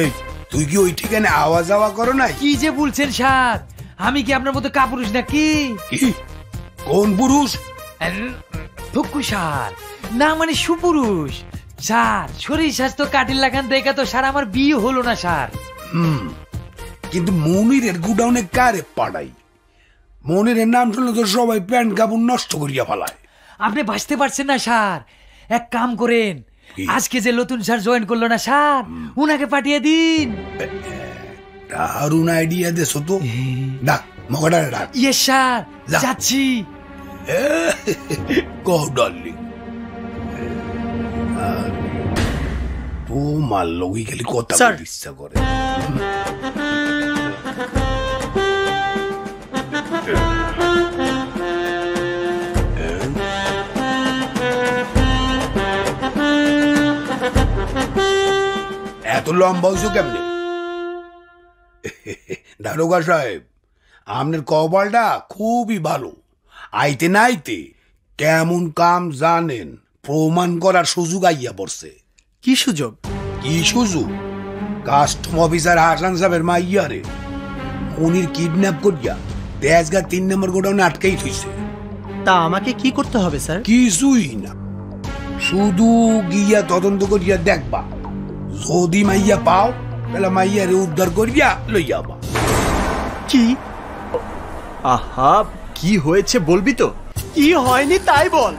এই তুই কি ওই ঠিকানে আওয়া যাওয়া করো না কি যে বলছেন সার আমি কি আপনার মতো কাপুরুষ নাকি? কোন পুরুষ? ফুকু না মানে সুপুরুষ। স্যার শরীর স্বাস্থ্য কাটিল লাগান দেখা তো স্যার আমার বিয়ে হলো না স্যার। হুম কিন্তু মনিরের গুডাউনে কারে পাড়াই? মনিরের নাম শুনলে তো সবাই প্যান্ট কাপড় নষ্ট করিয়া ফেলায়। আপনি বাঁচতে পারছেন না স্যার। এক কাম করেন। আজকে যে নতুন স্যার জয়েন করল না স্যার উনাকে পাঠিয়ে দিন। দারুণ আইডিয়া দেছো তো। ডাক মগাটা ডাক। ইয়ে স্যার। যাচ্ছি। কহ ডার্লিং তো মাল লগি খালি কথা ইচ্ছা করে এত লম্বা হইছো কেমনে দারোগা সাহেব আপনার কপালটা খুবই ভালো আইতে নাইতে কেমন কাম জানেন? প্রমাণ করার সুযোগ আইয়া পড়ছে। কি সুযোগ? কি সুযোগ? কাস্টম অফিসার হাসান সাহেবের মাইয়ারে উনির কিডন্যাপ করিয়া দেশগা তিন নম্বর গোডাউনে আটকেই থইছে। তা আমাকে কি করতে হবে স্যার? কিছুই না। শুধু গিয়া তদন্ত করিয়া দেখবা। যদি মাইয়া পাও তাহলে মাইয়ারে উদ্ধার করিয়া লইয়া কি? আহা কি হয়েছে বলবি তো? কি হয়নি তাই বল।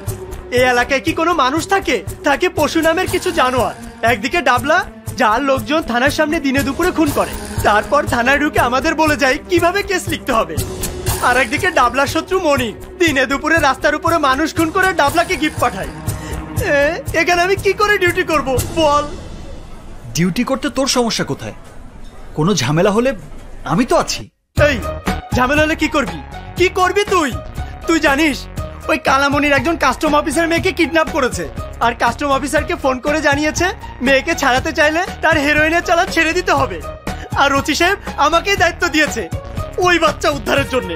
এই এলাকায় কি কোনো মানুষ থাকে? থাকে পশু নামের কিছু জানোয়ার। একদিকে ডাবলা যার লোকজন থানার সামনে দিনে দুপুরে খুন করে। তারপর থানায় ঢুকে আমাদের বলে যায় কীভাবে কেস লিখতে হবে? আর একদিকে ডাবলার শত্রু মনি দিনে দুপুরে রাস্তার উপরে মানুষ খুন করে ডাবলাকে গিফট পাঠায়। এখানে আমি কি করে ডিউটি করব? বল। ডিউটি করতে তোর সমস্যা কোথায়? কোনো ঝামেলা হলে আমি তো আছি। এই ঝামেলা হলে কি করবি? কি করবি তুই? তুই জানিস ওই কালামনির একজন কাস্টম অফিসার মেয়েকে কিডন্যাপ করেছে। আর কাস্টম অফিসারকে ফোন করে জানিয়েছে মেয়েকে ছাড়াতে চাইলে তার হেরোইনের চালা ছেড়ে দিতে হবে। আর রচি সাহেব আমাকেই দায়িত্ব দিয়েছে ওই বাচ্চা উদ্ধারের জন্য।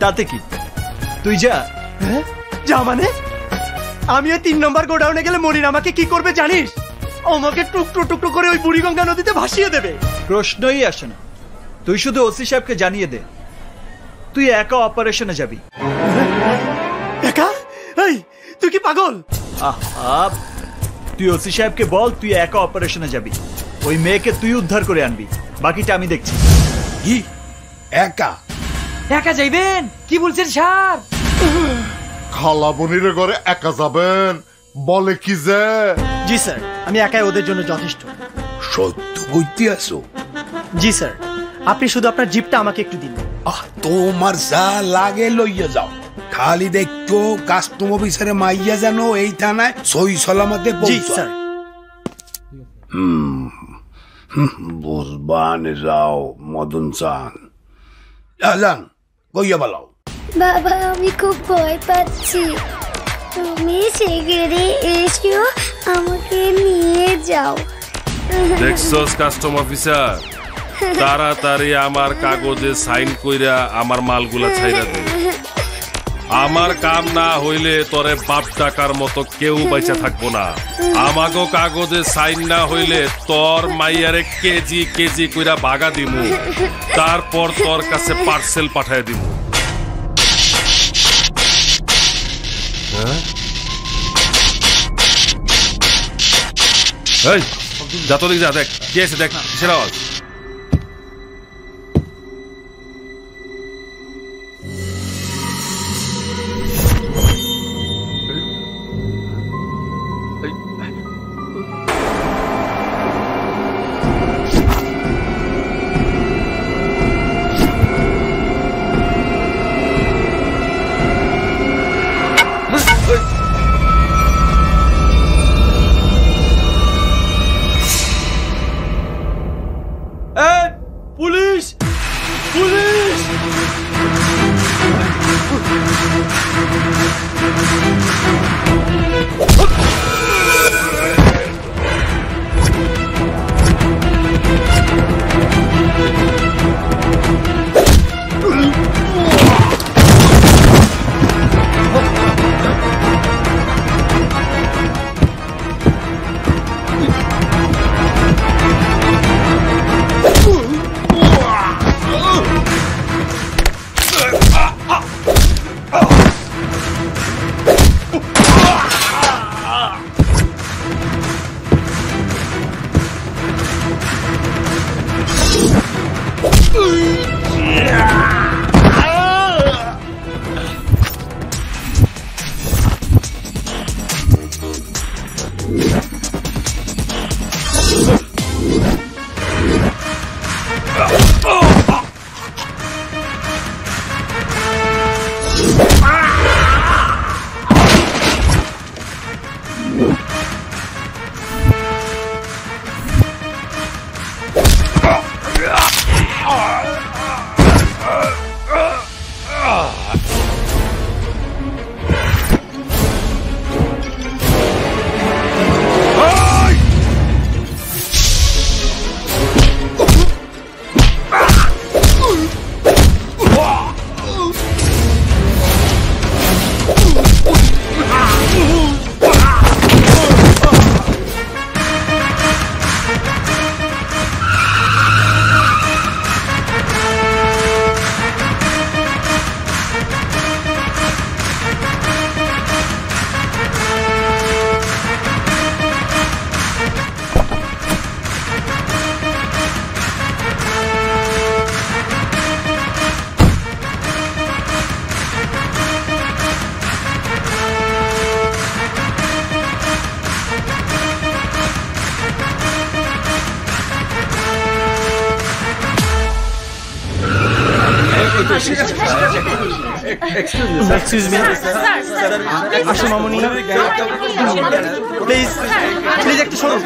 তাতে কি? তুই যা। হ্যাঁ? যা মানে? আমি ওই তিন নম্বর গোডাউনে গেলে মনির আমাকে কি করবে জানিস? আমাকে টুকরো টুকরো করে ওই বুড়িগঙ্গা নদীতে ভাসিয়ে দেবে। প্রশ্নই আসে না। তুই শুধু ওসি সাহেবকে জানিয়ে দে। তুই একা অপারেশনে যাবি। একা? এই তুই কি পাগল? আহা তুই ওসি সাহেবকে বল তুই একা অপারেশনে যাবি। ওই মেয়েকে তুই উদ্ধার করে আনবি। বাকিটা আমি দেখছি। কি? একা? একা যাইবেন? কি বলছেন স্যার? খালা বনির ঘরে একা যাবেন? বলে কি যে? জি স্যার আমি একাই ওদের জন্য যথেষ্ট। সত্য কইতে আসো জি স্যার আপনি শুধু আপনার জিপটা আমাকে একটু দিন। আহ তোমার যা লাগে লইয়া যাও। খালি দেখতো কাস্টম অফিসারে মাইয়া যেন এই থানায় সই সলামতে পৌঁছায়। স্যার। হুম হুম, বুঝবানে যাও মদন চান। যান কইয়া বলাও বাবা আমি খুব ভয় পাচ্ছি। তুমি শিগগিরই এসো আমাকে নিয়ে যাও। দেখছস কাস্টম অফিসার। তাড়াতাড়ি আমার কাগজে সাইন কইরা আমার মালগুলা ছাইরা দে। আমার কাম না হইলে তোরে বাপ টাকার মতো কেউ বাইচা থাকব না। আমাগো কাগজে সাইন না হইলে তোর মাইয়ারে কেজি কেজি কইরা বাগা দিমু। তারপর তোর কাছে পার্সেল পাঠায় দিমু। হ্যাঁ? এই, যা তো যা, দেখ, কে আছে দেখ, কিসের আওয়াজ? Oh. এক্সকিউজ মি আসো মামুনি প্লিজ প্লিজ একটু শুনুন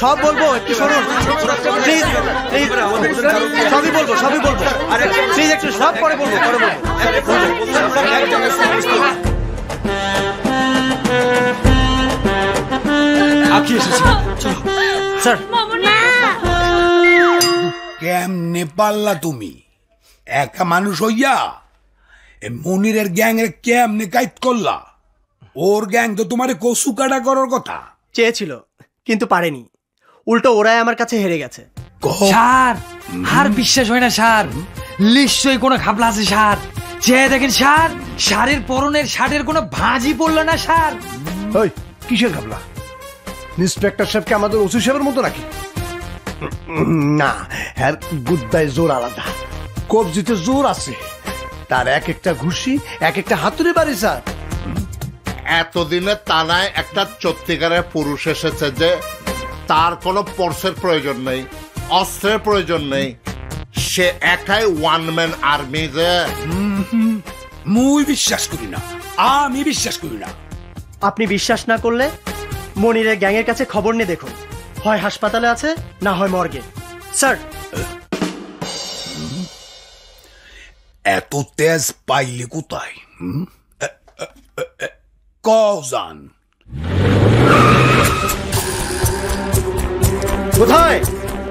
সব বলব একটু শুনুন প্লিজ প্লিজ সবই বলব সবই বলব। প্লিজ একটু সব পরে বলব পরে বলব। আঁকি এসেছি? স্যার কেমনে পারলা তুমি? একা মানুষ হইয়া এ মনিরের গ্যাং এর কেমনে কাইট করলা? ওর গ্যাং তো তোমারে কসু কাটা করার কথা। চেয়েছিল কিন্তু পারেনি। উল্টো ওরাই আমার কাছে হেরে গেছে। স্যার আর বিশ্বাস হয় না স্যার। নিশ্চয়ই কোনো খাপলা আছে স্যার। চেয়ে দেখেন স্যার সারের পরনের শার্টের কোনো ভাঁজি পড়ল না স্যার। ওই কিসের ঘাবলা? ইন্সপেক্টর সাহেবকে আমাদের ওসি সাহেবের মতো নাকি? না হ্যাঁ গুদ্দায় জোর আলাদা। কবজিতে জোর আছে। তার এক একটা ঘুষি এক একটা হাতুড়ি বাড়ি স্যার। এতদিনে তানায় একটা সত্যিকারের পুরুষ এসেছে যে তার কোনো পর্সের প্রয়োজন নেই অস্ত্রের প্রয়োজন নেই। সে একাই ওয়ান ম্যান আর্মি যে মুই বিশ্বাস করি না আমি বিশ্বাস করি না। আপনি বিশ্বাস না করলে মনিরের গ্যাংয়ের কাছে খবর নিয়ে দেখুন হয় হাসপাতালে আছে না হয় মর্গে। স্যার এত তেজ পাইলে কোথায় কজান কোথায়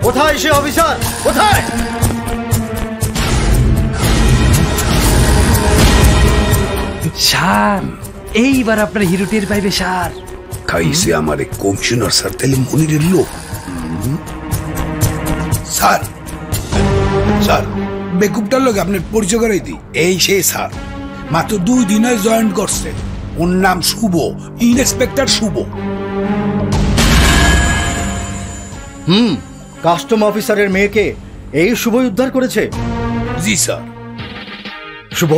কোথায় সে অফিসার কোথায় স্যার এইবার আপনার হিরো টের পাইবে স্যার খাইছে আমারে কমিশনার স্যার তাহলে মনিরের লোক হুম? স্যার স্যার বেকুবটার লোক আপনার পরিচয় করাই দিই। এই সেই স্যার। মাত্র দুই দিনে জয়েন করছে। ওর নাম শুভ ইন্সপেক্টর শুভ। হুম কাস্টম অফিসারের মেয়েকে এই শুভই উদ্ধার করেছে? জি স্যার। শুভ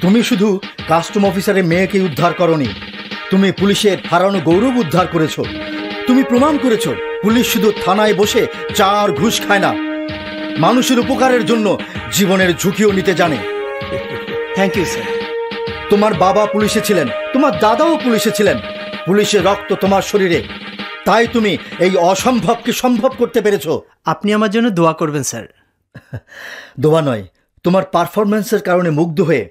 তুমি শুধু কাস্টম অফিসারের মেয়েকে উদ্ধার করনি। তুমি পুলিশের হারানো গৌরব উদ্ধার করেছ। তুমি প্রমাণ করেছ পুলিশ শুধু থানায় বসে চার ঘুষ খায় না। মানুষের উপকারের জন্য জীবনের ঝুঁকিও নিতে জানে। থ্যাংক ইউ স্যার তোমার বাবা পুলিশে ছিলেন তোমার দাদাও পুলিশে ছিলেন। পুলিশের রক্ত তোমার শরীরে। তাই তুমি এই অসম্ভবকে সম্ভব করতে পেরেছ। আপনি আমার জন্য দোয়া করবেন স্যার। দোয়া নয় তোমার পারফরম্যান্সের কারণে মুগ্ধ হয়ে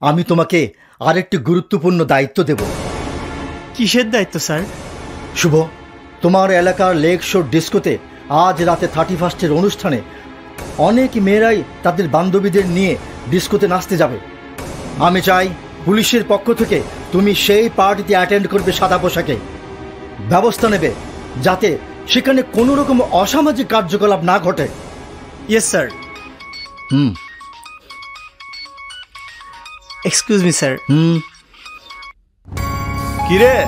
আমি তোমাকে আরেকটি গুরুত্বপূর্ণ দায়িত্ব দেব। কিসের দায়িত্ব স্যার? শুভ তোমার এলাকার লেক শোর ডিস্কোতে আজ রাতে থার্টি ফার্স্টের অনুষ্ঠানে অনেক মেয়েরাই তাদের বান্ধবীদের নিয়ে ডিস্কোতে নাচতে যাবে। আমি চাই পুলিশের পক্ষ থেকে তুমি সেই পার্টিতে অ্যাটেন্ড করবে সাদা পোশাকে। ব্যবস্থা নেবে যাতে সেখানে কোনো রকম অসামাজিক কার্যকলাপ না ঘটে। Yes sir hmm. Excuse me sir hmm. কিরে?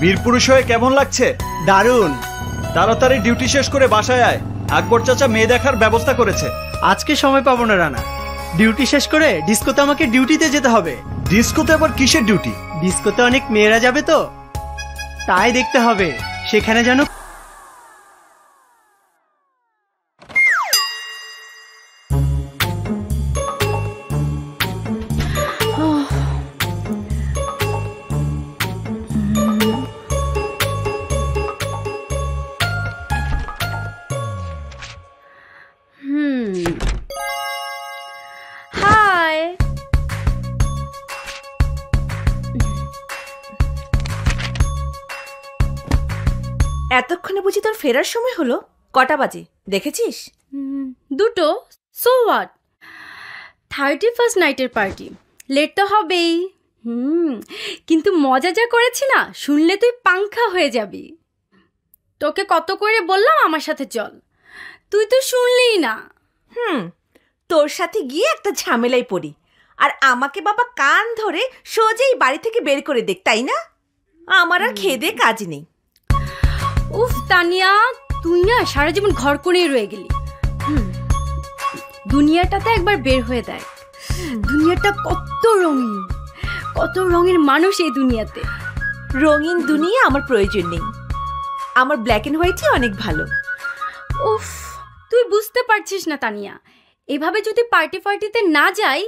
বীরপুরুষ হয়ে কেমন লাগছে? দারুণ। তাড়াতাড়ি ডিউটি শেষ করে বাসায় আয়। আকবর চাচা মেয়ে দেখার ব্যবস্থা করেছে। আজকে সময় পাবো না রানা। ডিউটি শেষ করে ডিস্কোতে আমাকে ডিউটিতে যেতে হবে। ডিস্কোতে আবার কিসের ডিউটি? ডিস্কোতে অনেক মেয়েরা যাবে তো? তাই দেখতে হবে সেখানে যেন ফেরার সময় হলো কটা বাজে দেখেছিস? দুটো। সো হোয়াট থার্টি ফার্স্ট নাইটের পার্টি লেট তো হবেই। হুম কিন্তু মজা যা করেছি না শুনলে তুই পাংখা হয়ে যাবি। তোকে কত করে বললাম আমার সাথে চল। তুই তো শুনলিই না। হুম তোর সাথে গিয়ে একটা ঝামেলায় পড়ি। আর আমাকে বাবা কান ধরে সোজেই বাড়ি থেকে বের করে দেখ তাই না? আমার আর খেদে কাজ নেই। উফ তানিয়া তুই না সারা জীবন ঘর করেই রয়ে গেলি। হুম, দুনিয়াটাতে একবার বের হয়ে দেয় দুনিয়াটা কত রঙিন কত রঙের মানুষ এই দুনিয়াতে। রঙিন দুনিয়া আমার প্রয়োজন নেই। আমার ব্ল্যাক অ্যান্ড হোয়াইটই অনেক ভালো। উফ তুই বুঝতে পারছিস না তানিয়া। এভাবে যদি পার্টি ফার্টিতে না যাই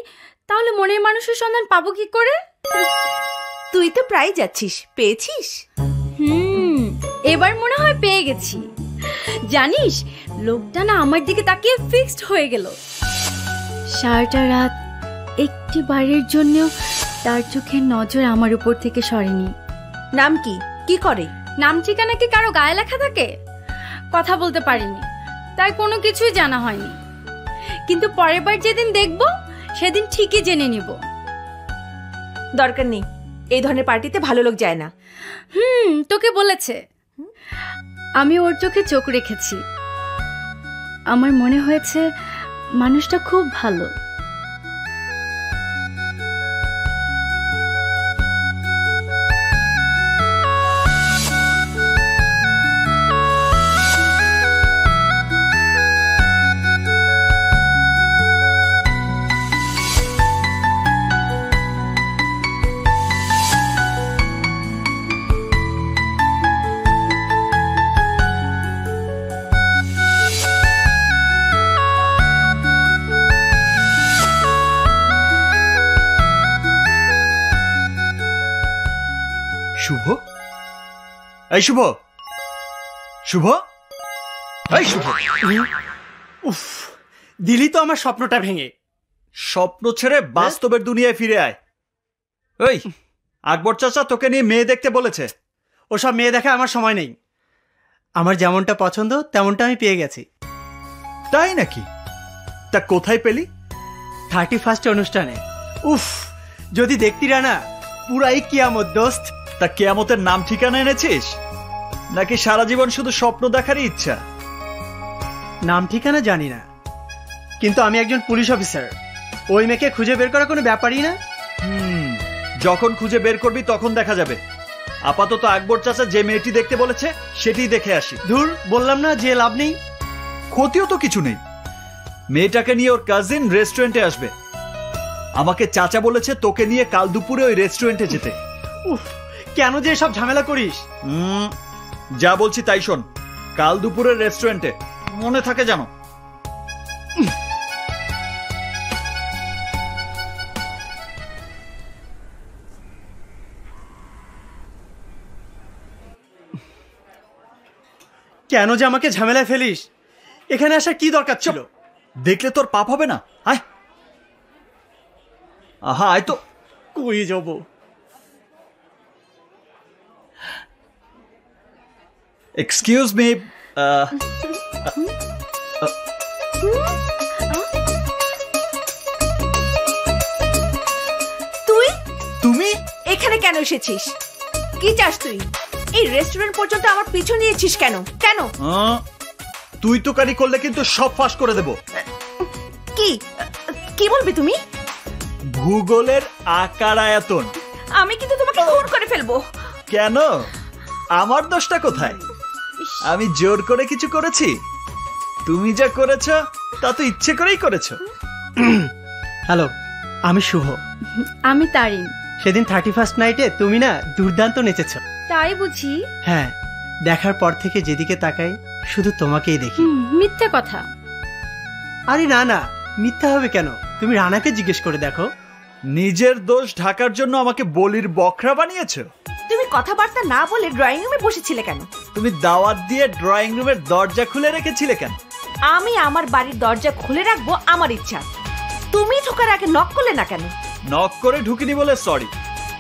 তাহলে মনের মানুষের সন্ধান পাবো কি করে? তুই তো প্রায় যাচ্ছিস পেয়েছিস? এবার মনে হয় পেয়ে গেছি। জানিস লোকটা না আমার দিকে তাকিয়ে ফিক্সড হয়ে গেল। সারাটা রাত একটি বারের জন্য তার চোখের নজর আমার উপর থেকে সরেনি। নাম কি? কি করে? নাম ঠিকানা কি কারও গায়ে লেখা থাকে? কথা বলতে পারিনি তাই কোনো কিছুই জানা হয়নি। কিন্তু পরের বার যেদিন দেখব সেদিন ঠিকই জেনে নিব। দরকার নেই এই ধরনের পার্টিতে ভালো লোক যায় না। হুম তোকে বলেছে। আমি ওর চোখে চোখ রেখেছি। আমার মনে হয়েছে মানুষটা খুব ভালো। এই শুভ। শুভ? এই শুভ। উফ দিলি তো আমার স্বপ্নটা ভেঙে। স্বপ্ন ছেড়ে বাস্তবের দুনিয়ায় ফিরে আয়। ওই আকবর চাচা তোকে নিয়ে মেয়ে দেখতে বলেছে। ওসব মেয়ে দেখা আমার সময় নেই। আমার যেমনটা পছন্দ তেমনটা আমি পেয়ে গেছি। তাই নাকি? তা কোথায় পেলি? থার্টি ফার্স্ট অনুষ্ঠানে। উফ যদি দেখতি রানা পুরাই কিয়ামত দোস্ত। তা কেয়ামতের নাম ঠিকানা এনেছিস? নাকি সারা জীবন শুধু স্বপ্ন দেখারই ইচ্ছা? নাম ঠিকানা জানি না। কিন্তু আমি একজন পুলিশ অফিসার। ওই মেয়েকে খুঁজে বের করা কোনো ব্যাপারই না। হুম যখন খুঁজে বের করবি তখন দেখা যাবে। আপাতত আকবর চাচা যে মেয়েটি দেখতে বলেছে সেটিই দেখে আসি। দূর বললাম না যে লাভ নেই। ক্ষতিও তো কিছু নেই। মেয়েটাকে নিয়ে ওর কাজিন রেস্টুরেন্টে আসবে। আমাকে চাচা বলেছে তোকে নিয়ে কাল দুপুরে ওই রেস্টুরেন্টে যেতে। উফ কেন যে সব ঝামেলা করিস? যা বলছি তাই শোন। কাল দুপুরের রেস্টুরেন্টে মনে থাকে জানো কেন যে আমাকে ঝামেলায় ফেলিস? এখানে আসার কি দরকার ছিল? দেখলে তোর পাপ হবে না? আয়। আহা আয় তো। কই যাব? এক্সকিউজ মি তুই? তুমি? এখানে কেন এসেছিস? কি চাস তুই? এই রেস্টুরেন্ট পর্যন্ত আমার পিছু নিয়েছিস কেন? কেন? তুই তো কারি করলে কিন্তু সব ফাঁস করে দেব। কি? কি বলবি তুমি? ভূগোলের আকার আয়তন। আমি কিন্তু তোমাকে খুন করে ফেলব। কেন? আমার দোষটা কোথায়? আমি জোর করে কিছু করেছি। তুমি যা করেছ তা তো ইচ্ছে করেই করেছ। হ্যালো আমি শুভ। আমি তারিন। সেদিন থার্টি ফার্স্ট নাইটে তুমি না দুর্দান্ত নেচেছ। তাই বুঝি? হ্যাঁ দেখার পর থেকে যেদিকে তাকাই শুধু তোমাকেই দেখি। মিথ্যে কথা। আরে না না মিথ্যা হবে কেন? তুমি রানাকে জিজ্ঞেস করে দেখো। নিজের দোষ ঢাকার জন্য আমাকে বলির বকরা বানিয়েছো? তুমি কথাবার্তা না বলে ড্রয়িং রুমে বসেছিলে কেন? তুমি দাওয়াত দিয়ে ড্রয়িং রুমের দরজা খুলে রেখেছিলে কেন? আমি আমার বাড়ির দরজা খুলে রাখব আমার ইচ্ছা। তুমি ঢোকার আগে নক করলে না কেন? নক করে ঢুকিনি বলে সরি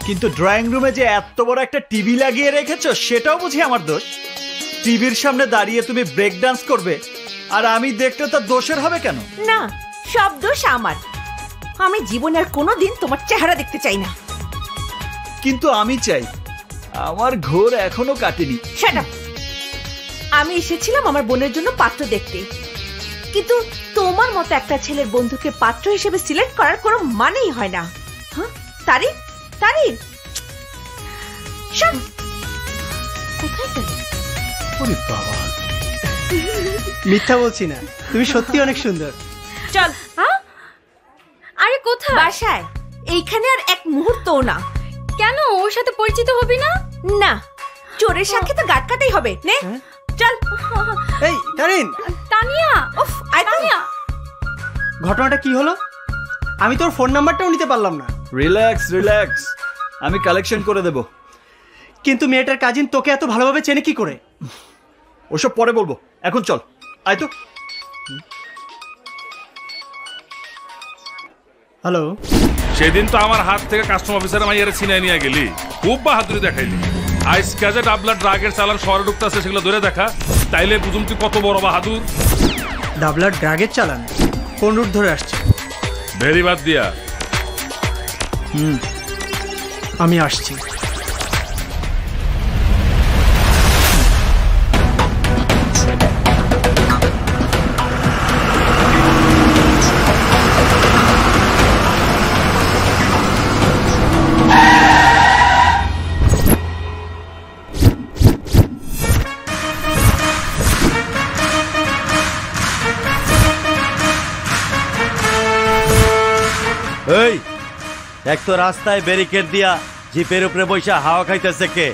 কিন্তু ড্রয়িং রুমে যে এত বড় একটা টিভি লাগিয়ে রেখেছো সেটাও বুঝি আমার দোষ। টিভির সামনে দাঁড়িয়ে তুমি ব্রেক ডান্স করবে আর আমি দেখতে তার দোষের হবে কেন? না সব দোষ আমার। আমি জীবনে আর কোনোদিন তোমার চেহারা দেখতে চাই না। কিন্তু আমি চাই আমার ঘোর এখনও কাটেনি। Shut up! আমি এসেছিলাম আমার বোনের জন্য পাত্র দেখতে। কিন্তু তোমার মতো একটা ছেলের বন্ধুকে পাত্র হিসেবে সিলেক্ট করার কোনো মানেই হয় না। হ্যাঁ? তারি তারি শোন কোথায় গেল? ওরে বাবা। মিথ্যা বলছি না। তুমি সত্যি অনেক সুন্দর। চল। আরে কোথায়? বাসায়। এইখানে আর এক মুহূর্তও না। কেন? ওর সাথে পরিচিত হবি না? না চোরের সাথে তো গাট কাটাই হবে নে চল। এই তারিন তানিয়া উফ আয় তো। ঘটনাটা কি হলো? আমি তোর ফোন নাম্বারটাও নিতে পারলাম না। Relax relax. আমি কালেকশন করে দেব। কিন্তু মেয়েটার কাজিন তোকে এত ভালোভাবে চেনে কি করে? ওসব পরে বলব। এখন চল। আয় তো। হ্যালো? সেদিন তো আমার হাত থেকে কাস্টম অফিসার মাইয়ারে ছিনাই নিয়ে গেলি। খুব বাহাদুরি দেখাইলি। আইস কাজে ডাবলার ড্রাগের চালান শহরে ঢুকতে ঢুকতেছে সেগুলো ধরে দেখা। তাইলে বুঝুম তুই কত বড় বাহাদুর। ডাবলার ড্রাগের চালান? কোন রুট ধরে আসছে? ভেরি বাদ দিয়া। হুম। আমি আসছি। এক তো রাস্তায় ব্যারিকেড দিয়া জিপের উপরে বৈশা হাওয়া খাইতেছে কে?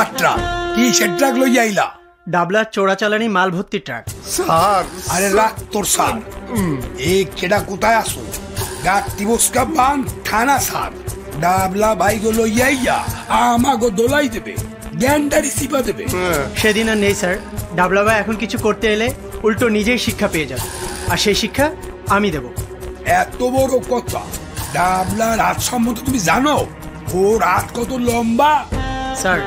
কার ট্রাক কি সে ট্রাক লইয়া আইলা? ডাবলার চোরাচালানি মাল ভর্তি ট্রাক। স্যার আরে রাখ তোর স্যার। এ কেডা কোথায় আসো? গাট তিবস্কা বান থানা স্যার। ডাবলা ভাই গো লইয়া আইয়া আমাগো দোলাই দেবে জ্ঞানটারি সিপা দেবে। সেদিন আর নেই স্যার। ডাবলা ভাই এখন কিছু করতে এলে উল্টো নিজেই শিক্ষা পেয়ে যাবে। আর সেই শিক্ষা আমি দেব। এত বড় কথা। ডাবলা রাত সম্বন্ধে তুমি জানো? ও রাত কত লম্বা? স্যার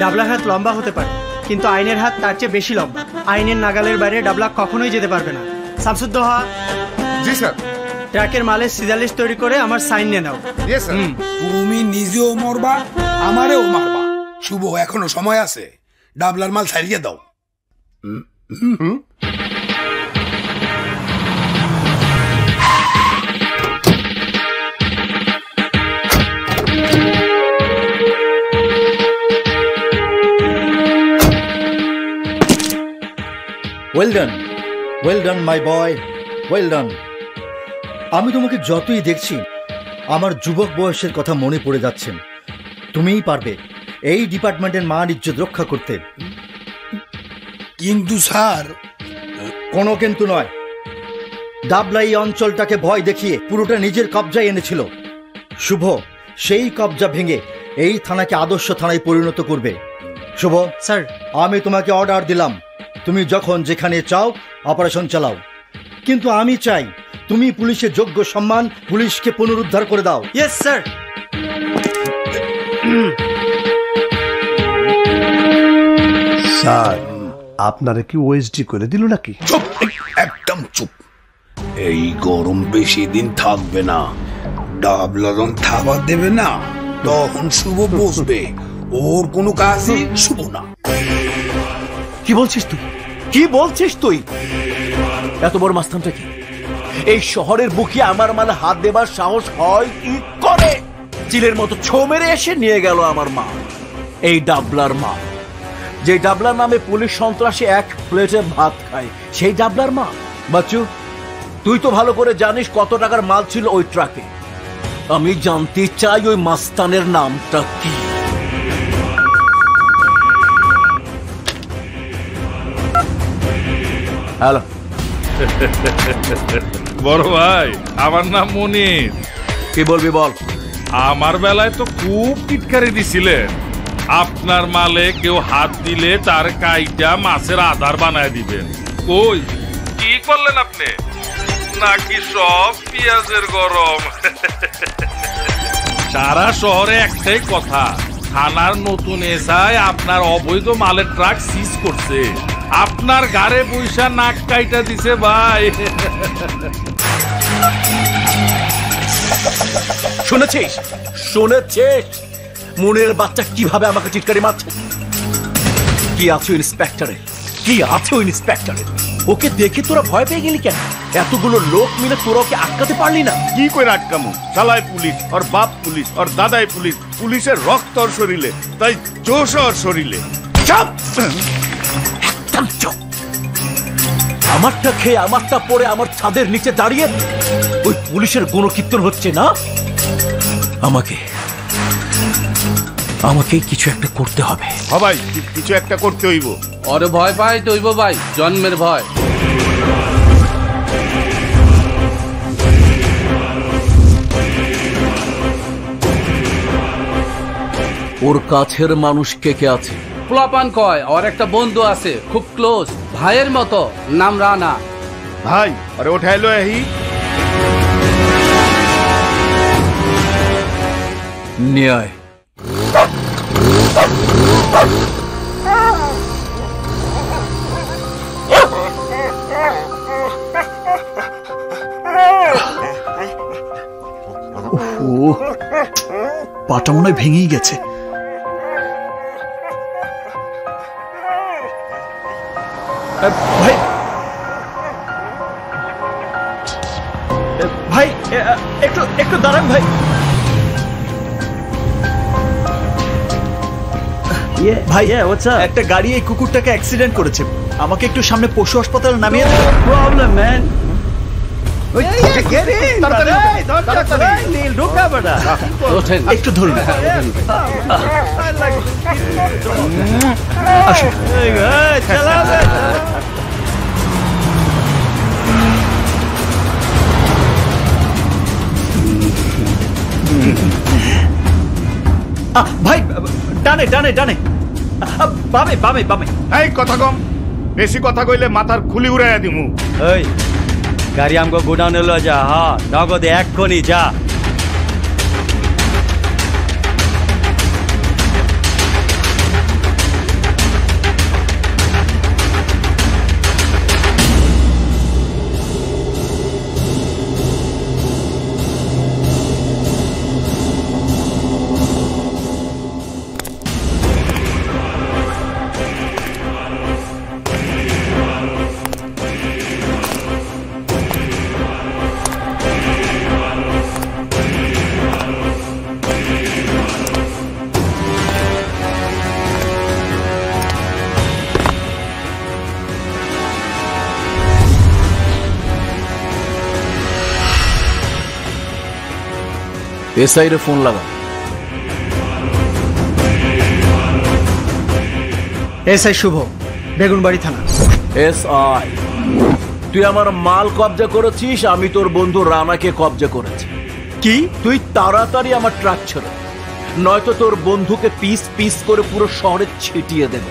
ডাবলার হাত লম্বা হতে পারে কিন্তু আইনের হাত তার চেয়ে বেশি লম্বা। আইনের নাগালের বাইরে ডাবলা কখনোই যেতে পারবে না। শামসুদ্দোহা জি স্যার। ট্রাকের মালের সিজালিশ তৈরি করে আমার সাইন নিয়ে নাও। তুমি নিজেও মরবা আমারেও মারবা। শুভ এখনও সময় আছে। ডাবলার মাল ছাড়িয়ে দাও। Well done well done my boy well done আমি তোমাকে যতই দেখছি আমার যুবক বয়সের কথা মনে পড়ে যাচ্ছেন তুমিই পারবে এই ডিপার্টমেন্টের মান ইজ্জত রক্ষা করতে। কিন্তু স্যার কোনো কিন্তু নয়। ডাবলাই এই অঞ্চলটাকে ভয় দেখিয়ে পুরোটা নিজের কবজায় এনেছিল। শুভ সেই কবজা ভেঙে এই থানাকে আদর্শ থানায় পরিণত করবে। শুভ স্যার। আমি তোমাকে অর্ডার দিলাম। তুমি যখন যেখানে চাও অপারেশন চালাও। কিন্তু আমি চাই তুমি পুলিশের যোগ্য সম্মান পুলিশকে পুনরুদ্ধার করে দাও। ইয়েস স্যার স্যার আপনারা কি ওএসডি করে দিল নাকি? চুপ একদম চুপ। এই গরম বেশি দিন থাকবে না। ডাবলা যখন থাবার দেবে না তখন শুভ বসবে। ওর কোনো কাজই শুভ না। কি বলছিস তুই? কি বলছিস তুই? এত বড় মাস্তানটা কি? এই শহরের বুকে আমার মানে হাত দেবার সাহস হয় কি করে? চিলের মতো ছো মেরে এসে নিয়ে গেল আমার মা, এই ডাবলার মা। যে ডাবলার নামে পুলিশ সন্ত্রাসী এক প্লেটে ভাত খায়, সেই ডাবলার মা। বাচ্চু, তুই তো ভালো করে জানিস কত টাকার মাল ছিল ওই ট্রাকে। আমি জানতে চাই ওই মাস্তানের নামটা কি। হ্যালো। বড় ভাই আমার নাম মনির। কি বলবি বল? আমার বেলায় তো খুব টিটকারি দিছিলেন আপনার মালে কেউ হাত দিলে তার কাইটা মাছের আধার বানায় দিবেন। কই? কি করলেন আপনি? নাকি সব পেঁয়াজের গরম? সারা শহরে একটাই কথা থানার নতুন এসআই আপনার অবৈধ মালের ট্রাক সিজ করছে। আপনার গাড়ে পয়সা নাক কাইটা দিছে, ভাই। শুনেছিস? শুনেছিস? মনের বাচ্চা কীভাবে আমাকে চিৎকারি মারছে? কি আছে, ইন্সপেক্টরে? কি আছে, ইন্সপেক্টরে? ওকে দেখে তোরা ভয় পেয়ে গেলি কেন? এতগুলো লোক মিলে তোরা ওকে আটকাতে পারলি না। কি করে আটকামো? চালায় পুলিশ ওর বাপ পুলিশ ওর দাদাই পুলিশ পুলিশের রক্ত ওর শরীরে তাই জোশ ওর শরীরে। চাপ! একদম চুপ! আমারটা খেয়ে আমারটা পরে আমার ছাদের নিচে দাঁড়িয়ে ওই পুলিশের গুণকীর্তন হচ্ছে না? আমাকে আমাকে কিছু একটা করতে হবে। সবাই কিছু একটা করতে হইব। ওরে ভয় পাই তৈব ভাই জন্মের ভয়। ওর কাছের মানুষ কে কে আছে? পোলাপান কয় ওর একটা বন্ধু আছে খুব ক্লোজ ভাইয়ের মতো নাম রানা। ভাই আরে ওঠাইলো এহি। ন্যায়। পাটা মনে হয় ভেঙেই গেছে। ভাই ভাই একটু একটু দাঁড়ান ভাই। ভাই একটা গাড়ি এই কুকুরটাকে অ্যাক্সিডেন্ট করেছে। আমাকে একটু সামনে পশু হাসপাতালে নামিয়ে প্রবলেম ম্যান একটু ধরুন। আসুন আহ, ভাই ডানে ডানে ডানে। বামে বামে বামে। এই কথা কম। বেশি কথা কইলে মাথার খুলি উড়াইয়া দিমু। এই গাড়ি আমগো গোডাউনে লয়ে যা হ্যাঁ এক এক্ষুনি যা। এসআই রে ফোন লাগা এস আই শুভ বেগুনবাড়ি থানা। এস আই তুই আমার মাল কবজা করেছিস আমি তোর বন্ধু রানাকে কবজা করেছি। কি? তুই তাড়াতাড়ি আমার ট্রাক ছেড়ে নয়তো তোর বন্ধুকে পিস পিস করে পুরো শহরে ছিটিয়ে দেবে।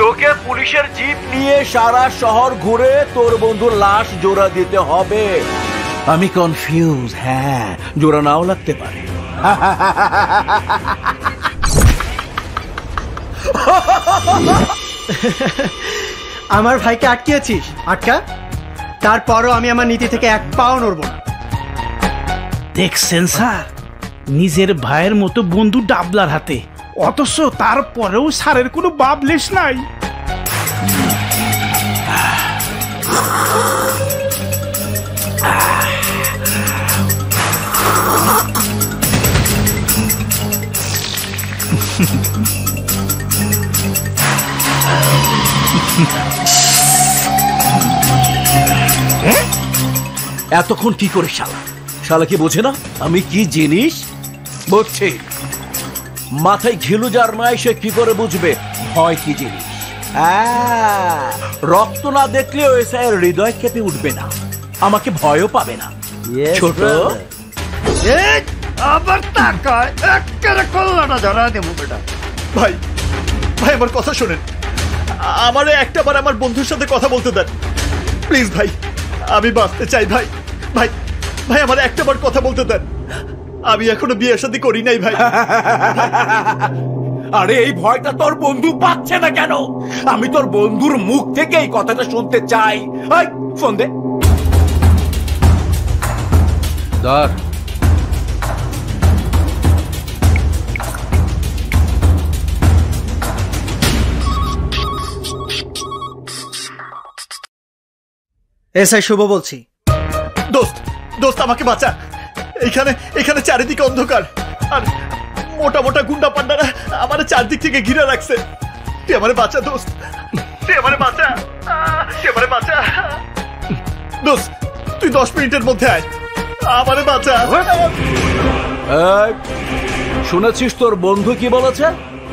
তোকে পুলিশের জিপ নিয়ে সারা শহর ঘুরে তোর বন্ধুর লাশ জোড়া দিতে হবে। আমি কনফিউজ হ্যাঁ জোড়া নাও লাগতে পারে। আমার ভাইকে আটকিয়েছিস? আটকা? তারপরও আমি আমার নীতি থেকে এক পাও নড়ব না। দেখছেন স্যার নিজের ভাইয়ের মতো বন্ধু ডাবলার হাতে। অথচ তারপরেও স্যারের কোনো বাবলেস নাই। এতক্ষণ কি করে শালা? শালা কি বোঝে না আমি কি জিনিস? বুঝছি মাথায় ঘিলু যার নাই সে কি করে বুঝবে? ভয় কি জিনিস? আহ, রক্ত না দেখলেও এসআইয়ের হৃদয় কেঁপে উঠবে না। আমাকে ভয়ও পাবে না। ছোট। আবার তাকায়। একেবারে কল্লাটা ধরা দেবো বেটা। ভাই ভাই আমার কথা শোনেন। আমারে একটা বার আমার বন্ধুর সাথে কথা বলতে দেন। প্লিজ ভাই। আমি বাঁচতে চাই ভাই। ভাই ভাই আমার একটা বার কথা বলতে দেন। আমি এখনও বিয়ে শাদি করি নাই ভাই। আরে এই ভয়টা তোর বন্ধু পাচ্ছে না কেন? আমি তোর বন্ধুর মুখ থেকে এই কথাটা শুনতে চাই। ফোন দে। ধর। এস আই শুভ বলছি। দোস্ত দোস্ত আমাকে বাঁচা। এখানে এখানে চারিদিকে অন্ধকার। আর মোটা মোটা গুন্ডা পান্ডারা আমার চারদিক থেকে ঘিরে রাখছে। তুই আমারে বাঁচা দোস্ত। তুই আমারে বাঁচা। তুই আমারে বাঁচা। দোস্ত তুই দশ মিনিটের মধ্যে আয়। আমারে বাঁচা। এই, শুনেছিস তোর বন্ধু কি বলেছে?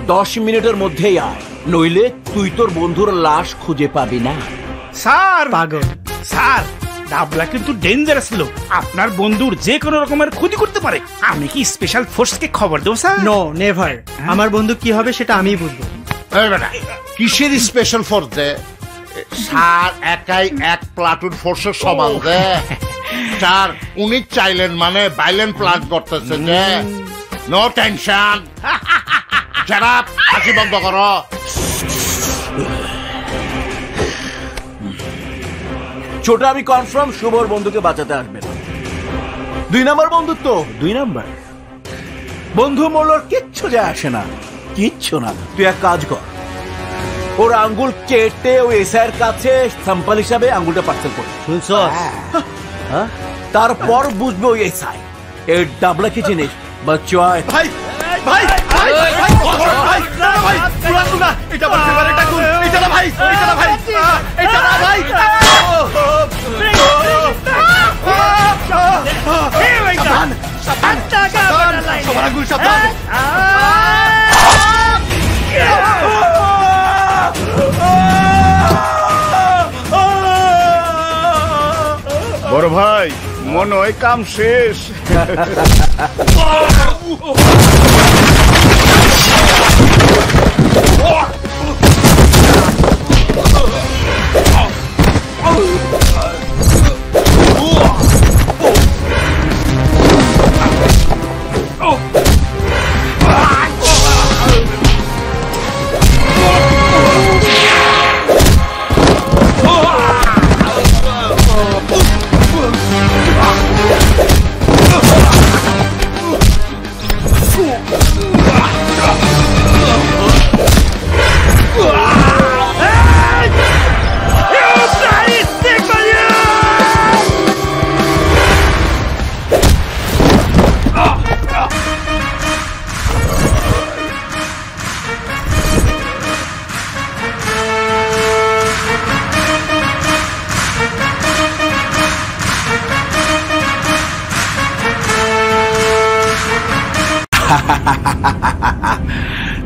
দশ মিনিটের মধ্যেই আয়। নইলে তুই তোর বন্ধুর লাশ খুঁজে পাবি না। স্যার! পাগল। স্যার ডাবলা কিন্তু ডেঞ্জারাস লোক। আপনার বন্ধুর যে কোনো রকমের ক্ষতি করতে পারে। আমি কি স্পেশাল ফোর্সকে খবর দেবো স্যার? নো নেভার আমার বন্ধু কি হবে সেটা আমিই বুঝব। কিসের স্পেশাল ফোর্স দে স্যার একাই এক প্লাটুন ফোর্সের সমান দে স্যার উনি চাইলেন মানে বাইলেন প্লান করতেছে যে। নো টেনশন যারা হাসি বন্ধ করো। ছোট আমি কনফার্ম শুভর বন্ধুকে বাঁচাতে আসবে। দুই নাম্বার বন্ধুত্ব। দুই নাম্বার? বন্ধু মরলোর কিচ্ছু যায় আসে না। কিচ্ছু না। তুই এক কাজ কর। ওর আঙ্গুল কেটে ওই এসআইয়ের কাছে স্যাম্পল হিসাবে আঙ্গুলটা পার্সেল করে শুনছ তারপর বুঝবে ওই এসআই। এই ডাবলা কি জিনিস বাচ্চায় ভাই ভাই ভাই ভাই ভাই ভাই না ভাই পুরান না এটা আমার ফেভারিট আগুন এটা না ভাই এটা না ভাই এটা না ভাই সাবধান সাবধান সাবধান সবার আগুন সাবধান বড় ভাই মনে হয় কাম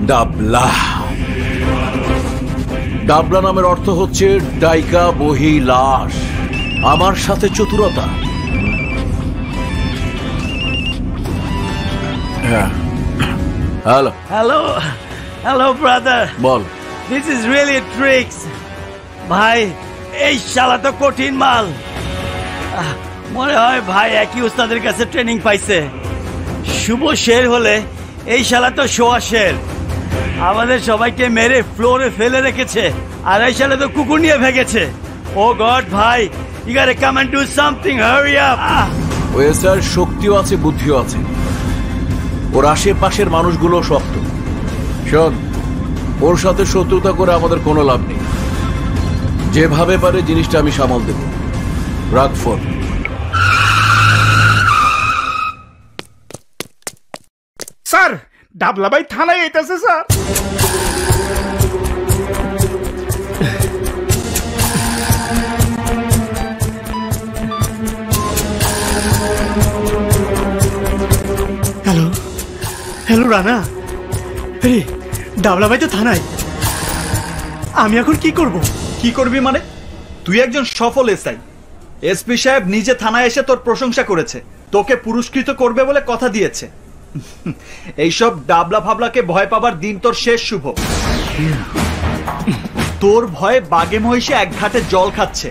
ডাবলা। ডাবলা নামের অর্থ হচ্ছে ডাইকা বহি লাশ। আমার সাথে চতুরতা। হ্যাঁ। হ্যালো। হ্যালো হ্যালো ব্রাদার বল। দিস ইজ রিয়েলি ট্রিক্স ভাই এই শালা তো কঠিন মাল। মনে হয় ভাই একই উস্তাদের কাছে ট্রেনিং পাইছে। শুভ শের হলে এই শালা তো শোয়া শের আমাদের সবাইকে মেরে ফ্লোরে ফেলে রেখেছে, আর এই শালা তো কুকুর নিয়ে ভেগেছে। ও গড ভাই you gotta come and do something hurry up ওই স্যার শক্তিও আছে, বুদ্ধিও আছে। ওর আশেপাশের মানুষগুলো শক্ত। শোন, ওর সাথে শত্রুতা করে আমাদের কোনো লাভ নেই। যেভাবে পারে জিনিসটা আমি সামাল দেব। রাগ ফোন স্যার ডাবলাবাই থানায় এতেছে স্যার। হ্যালো। হ্যালো রানা। রে ডাবলা ভাই তো থানায়। আমি এখন কি করব? কি করবি মানে? তুই একজন সফল এসআই। এসপি সাহেব নিজে থানায় এসে তোর প্রশংসা করেছে। তোকে পুরস্কৃত করবে বলে কথা দিয়েছে। এইসব ডাবলা ফাবলাকে ভয় পাবার দিন তোর শেষ শুভ। তোর ভয়ে বাগে মহিষে এক ঘাটে জল খাচ্ছে।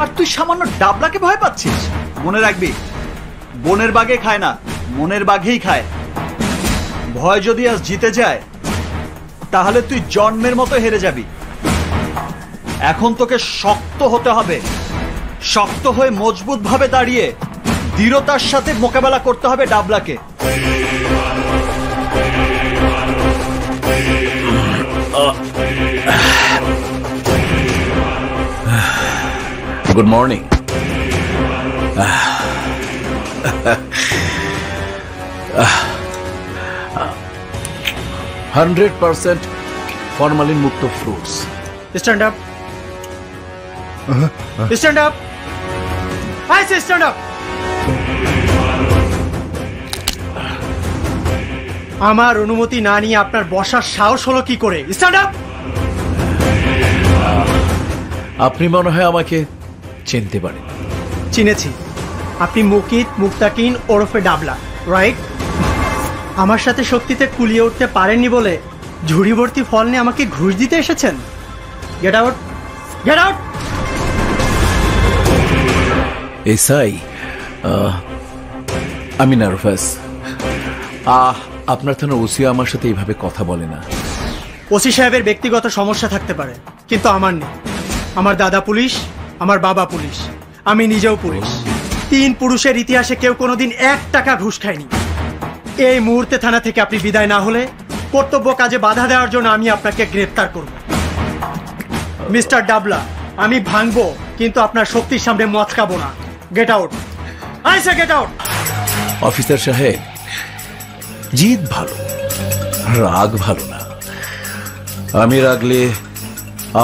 আর তুই সামান্য ডাবলাকে ভয় পাচ্ছিস? মনে রাখবি, বনের বাঘে খায় না, মনের বাঘেই খায়। ভয় যদি আজ জিতে যায়, তাহলে তুই জন্মের মতো হেরে যাবি। এখন তোকে শক্ত হতে হবে, শক্ত হয়ে মজবুত ভাবে দাঁড়িয়ে দৃঢ়তার সাথে মোকাবেলা করতে হবে ডাবলাকে। Good morning hundred percent formalin মুক্ত fruits stand up stand up I say stand up আমার অনুমতি না নিয়ে আপনার বসার সাহস হলো কি করে? স্ট্যান্ড আপ আপনি মনে হয় আমাকে চিনতে পারেন। চিনেছি। আপনি মুকিত মুক্তাকিন ওরফে ডাবলা রাইট আমার সাথে শক্তিতে কুলিয়ে উঠতে পারেননি বলে ঝুড়ি ভর্তি ফল নিয়ে আমাকে ঘুষ দিতে এসেছেন? Get out get out SI ah, আমি নার্ভাস আহ আপনার থানার ওসি আমার সাথে এইভাবে কথা বলে না। ওসি সাহেবের ব্যক্তিগত সমস্যা থাকতে পারে কিন্তু আমার নেই। আমার দাদা পুলিশ আমার বাবা পুলিশ আমি নিজেও পুলিশ। তিন পুরুষের ইতিহাসে কেউ কোনোদিন এক টাকা ঘুষ খায়নি। এই মুহূর্তে থানা থেকে আপনি বিদায় না হলে কর্তব্য কাজে বাধা দেওয়ার জন্য আমি আপনাকে গ্রেপ্তার করব। মিস্টার ডাবলা আমি ভাঙবো কিন্তু আপনার শক্তির সামনে মচকাবো না। গেট আউট আইসা গেট আউট অফিসার সাহেব জিত ভালো রাগ ভালো না। আমি রাগলে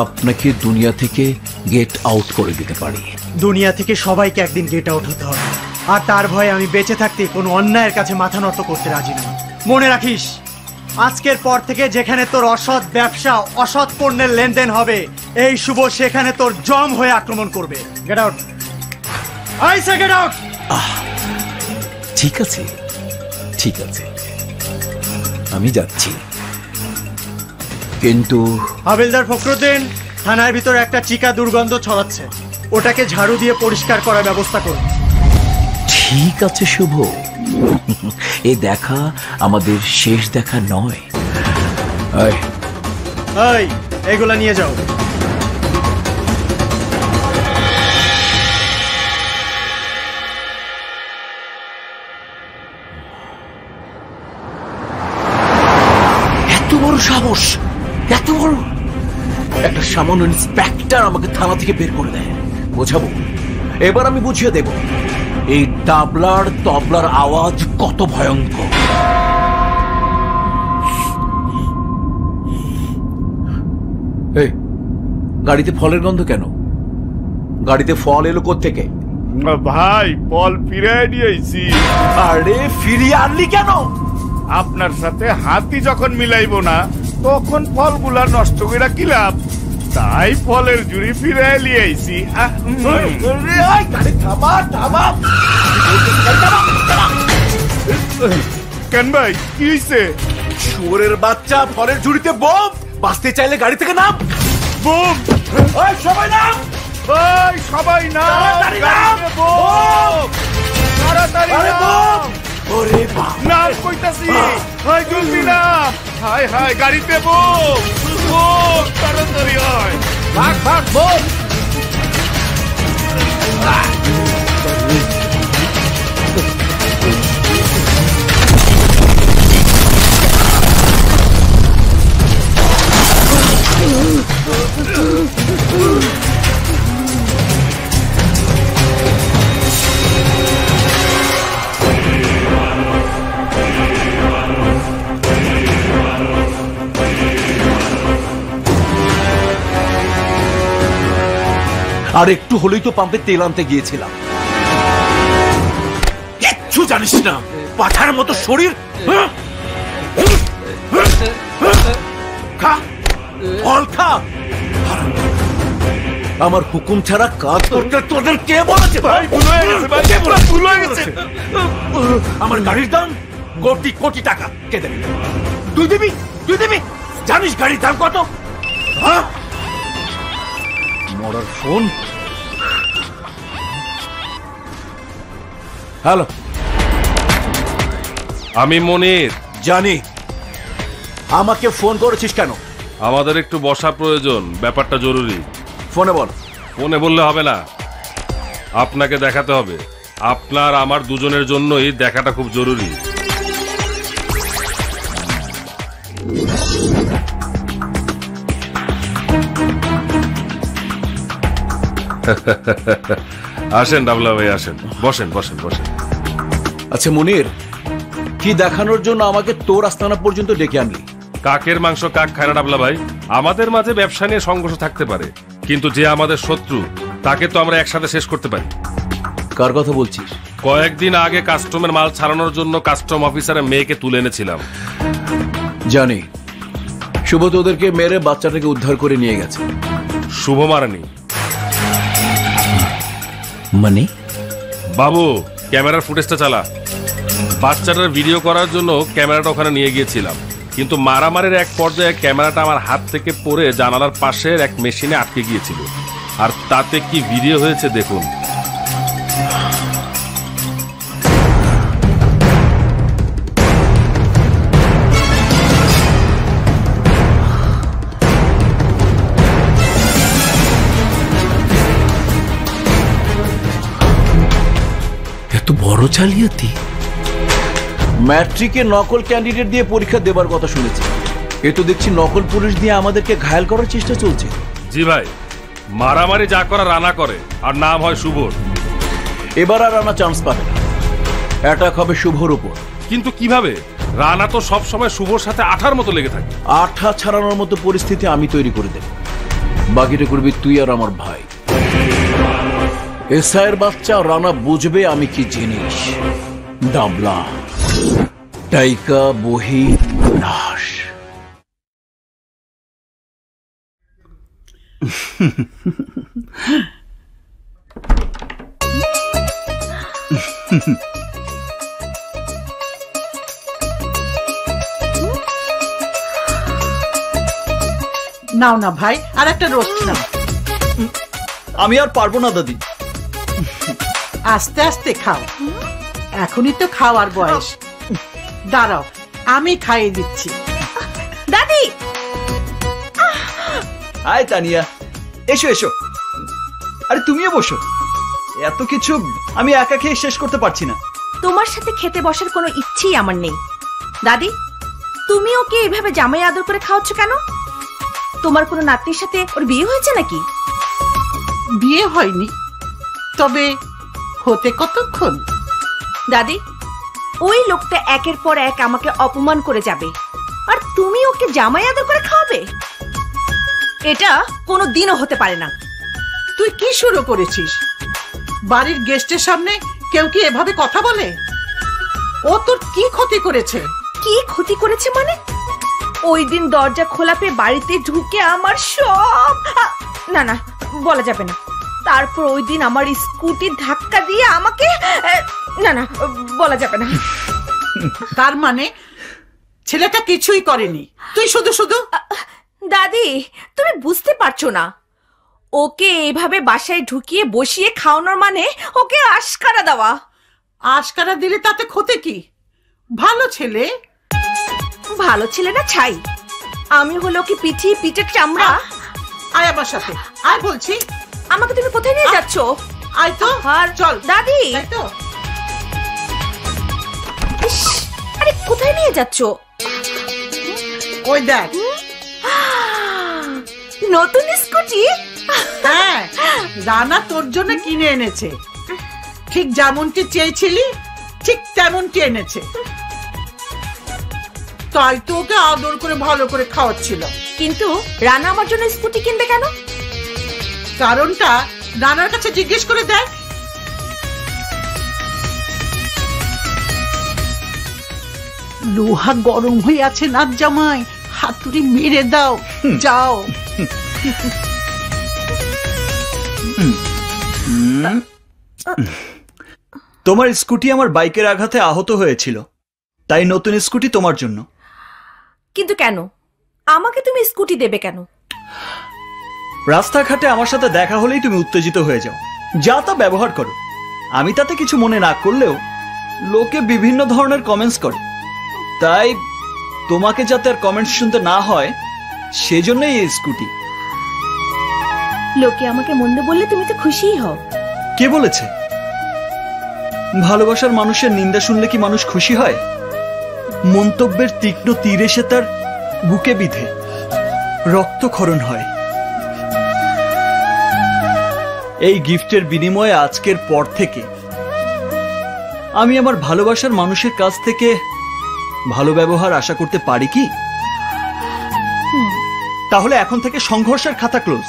আপনাকে দুনিয়া থেকে গেট আউট করে দিতে পারি। দুনিয়া থেকে সবাইকে একদিন গেট আউট হতে হবে। আর তার ভয়ে আমি বেঁচে থাকতে কোনো অন্যায়ের কাছে মাথা নত করতে রাজি নই। মনে রাখিস আজকের পর থেকে যেখানে তোর অসৎ ব্যবসা অসৎ পণ্যের লেনদেন হবে এই শুভ সেখানে তোর জম হয়ে আক্রমণ করবে। Get out I say get out ঠিক আছে ঠিক আছে। আমি যাচ্ছি। কিন্তু হাবিলদার ফখরুদ্দিন থানার ভিতরে একটা চিকা দুর্গন্ধ ছড়াচ্ছে। ওটাকে ঝাড়ু দিয়ে পরিষ্কার করার ব্যবস্থা করুন। ঠিক আছে শুভ। এ দেখা আমাদের শেষ দেখা নয়। এগুলা নিয়ে যাও। সাহস? এত বড়? একটা সামান্য ইন্সপেক্টর আমাকে থানা থেকে বের করে দেয়। বোঝাবো? এবার আমি বুঝিয়ে দেব এই ডাবলার তবলার আওয়াজ কত ভয়ঙ্কর। এই গাড়িতে ফলের গন্ধ কেন? গাড়িতে ফল এলো থেকে ভাই ফল ফিরে নিয়ে আইছি আরে ফিরিয়ে আনলি কেন? আপনার সাথে হাতি যখন মিলাইবো না তখন ফলগুলা নষ্ট করে কি লাভ? তাই ফলের জুড়ি ফিরে এলিয়ে আইছি। আহ, উম। কেন ভাই কি হইছে? শুয়োরের বাচ্চা ফলের ঝুড়িতে বোম বাঁচতে চাইলে গাড়ি থেকে নাম। বোম। সবাই নাম। সবাই না তাড়াতাড়ি নাম! বোম! তাড়াতাড়ি নাম! ওরে! নাম কইতাছি। হাই জলদি না হাই হাই, গাড়িতে বোম বোম তাড়াতাড়ি হয়। ভাগ ভাগ বোম আর একটু হলেই তো পাম্পে তেল আনতে গিয়েছিলাম। কিচ্ছু জানিস না। পাঠার মতো শরীর হ্যাঁ? আমার হুকুম ছাড়া কাজ করতে তোদের কে বলেছে? ভাই, ভুল হয়ে গেছে, ভাই? ভুল হয়ে গেছে। আমার গাড়ির দাম কোটি কোটি টাকা। কে দেবে? তুই দিবি? তুই দিবি? জানিস গাড়ির দাম কত? হ্যাঁ? মরার ফোন। হ্যালো। আমি মনির। জানি। আমাকে ফোন করেছিস কেন? আমাদের একটু বসা প্রয়োজন ব্যাপারটা জরুরি। ফোনে বল। ফোনে বললে হবে না। আপনাকে দেখাতে হবে। আপনার আমার দুজনের জন্যই দেখাটা খুব জরুরি। আসেন ডাবলা ভাই আসেন। বসেন বসেন বসেন। আচ্ছা মনির কি দেখানোর জন্য আমাকে তোর আস্তানা পর্যন্ত ডেকে আনলি? কাকের মাংস কাক খায় না ডাবলা ভাই? আমাদের মাঝে ব্যবসা নিয়ে সংঘর্ষ থাকতে পারে। কিন্তু যে আমাদের শত্রু তাকে তো আমরা একসাথে শেষ করতে পারি। কার কথা বলছিস? কয়েকদিন আগে কাস্টমের মাল ছাড়ানোর জন্য কাস্টম অফিসারের মেয়েকে তুলে এনেছিলাম। জানি। শুভ তোদেরকে মেরে বাচ্চাটাকে উদ্ধার করে নিয়ে গেছে। শুভ মারানি মানে? বাবু, ক্যামেরার ফুটেজটা চালা। বাচ্চাটার ভিডিও করার জন্য ক্যামেরাটা ওখানে নিয়ে গিয়েছিলাম। কিন্তু মারামারির এক পর্যায়ে ক্যামেরাটা আমার হাত থেকে পড়ে জানালার পাশের এক মেশিনে আটকে গিয়েছিল। আর তাতে কি ভিডিও হয়েছে দেখুন। বড় জালিয়াতি। ম্যাট্রিকে নকল ক্যান্ডিডেট দিয়ে পরীক্ষা দেবার কথা শুনেছি। এ তো দেখছি নকল পুলিশ দিয়ে আমাদেরকে ঘায়াল করার চেষ্টা চলছে। জি ভাই মারামারি যা করা রানা করে আর নাম হয় শুভর এবার আর রানা চান্স পাবে না। অ্যাটাক হবে শুভর উপর। কিন্তু কীভাবে? রানা তো সব সময় শুভর সাথে আঠার মতো লেগে থাকে। আঠা ছাড়ানোর মতো পরিস্থিতি আমি তৈরি করে দেব। বাকিটা করবি তুই আর আমার ভাই। এসআইয়ের বাচ্চা রানা বুঝবে আমি কি জিনিস। ডাবলা টাইকা বহি লাশ নাও না ভাই আর একটা রোস্ট নাও। আমি আর পারব না দাদি। আস্তে আস্তে খাও। এখনই তো খাওয়ার বয়স। দাঁড়াও আমি খাইয়ে দিচ্ছি। দাদি! আয় তানিয়া এসো এসো। আরে তুমিও বসো। এত কিছু আমি একা খেয়ে শেষ করতে পারছি না। তোমার সাথে খেতে বসার কোনো ইচ্ছেই আমার নেই। দাদি তুমি ওকে এভাবে জামাই আদর করে খাওয়াচ্ছ কেন? তোমার কোনো নাতনির সাথে ওর বিয়ে হয়েছে নাকি? বিয়ে হয়নি। তবে হতে কতক্ষণ? দাদি ওই লোকটা একের পর এক আমাকে অপমান করে যাবে। আর তুমি ওকে জামাই আদর করে খাওয়াবে? এটা কোনো দিনও হতে পারে না। তুই কি শুরু করেছিস? বাড়ির গেস্টের সামনে কেউ কি এভাবে কথা বলে? ও তোর কি ক্ষতি করেছে? কি ক্ষতি করেছে মানে? ওই দিন দরজা খোলা পেয়ে বাড়িতে ঢুকে আমার সব না না বলা যাবে না। তারপর ওই দিন আমার স্কুটি ধাক্কা দিয়ে আমাকে না না বলা যাবে না। তার মানে ছেলেটা কিছুই করেনি। তুই শুধু শুধু? দাদি তুমি বুঝতে পারছ না। ওকে এভাবে বাসায় ঢুকিয়ে বসিয়ে খাওয়ানোর মানে ওকে আশকারা দেওয়া। আশকারা দিলে তাতে ক্ষতি কি? ভালো ছেলে? ভালো ছেলে না ছাই। আমি হলো কি পিঠি পিঠের চামড়া? আয় আমার সাথে। আয় বলছি। আমাকে তুমি কোথায় নিয়ে যাচ্ছ? তো আর চল। দাদি! তো। ইস, আরে কোথায় নিয়ে যাচ্ছ? ওই দেখ। নতুন স্কুটি? হ্যাঁ রানা তোর জন্য কিনে এনেছে। ঠিক যেমনটি চেয়েছিলি ঠিক তেমনটি এনেছে। তাই তো ওকে আদর করে ভালো করে খাওয়াচ্ছিল কিন্তু রানা আমার জন্য স্কুটি কিনবে কেন? কারণটা রানার কাছে জিজ্ঞেস করে দেখ লোহা গরম হয়ে আছে নাক জামাই হাতুড়ি মেরে দাও যাও। তোমার স্কুটি আমার বাইকের আঘাতে আহত হয়েছিল। তাই নতুন স্কুটি তোমার জন্য। কিন্তু কেন? আমাকে তুমি স্কুটি দেবে কেন? রাস্তাঘাটে আমার সাথে দেখা হলেই তুমি উত্তেজিত হয়ে যাও। যা তা ব্যবহার করো। আমি তাতে কিছু মনে না করলেও লোকে বিভিন্ন ধরনের কমেন্টস করে। তাই তোমাকে যাতে আর কমেন্টস শুনতে না হয় সেজন্যই এই স্কুটি লোকে আমাকে মন্দ বললে তুমি তো খুশিই হও। কে বলেছে? ভালোবাসার মানুষের নিন্দা শুনলে কি মানুষ খুশি হয়? মন্তব্যের তীক্ষ্ণ তীর এসে তার বুকে বিধে। রক্তক্ষরণ হয়। এই গিফটের বিনিময়ে আজকের পর থেকে আমি আমার ভালোবাসার মানুষের কাছ থেকে ভালো ব্যবহার আশা করতে পারি কি? তাহলে এখন থেকে সংঘর্ষের খাতা ক্লোজ।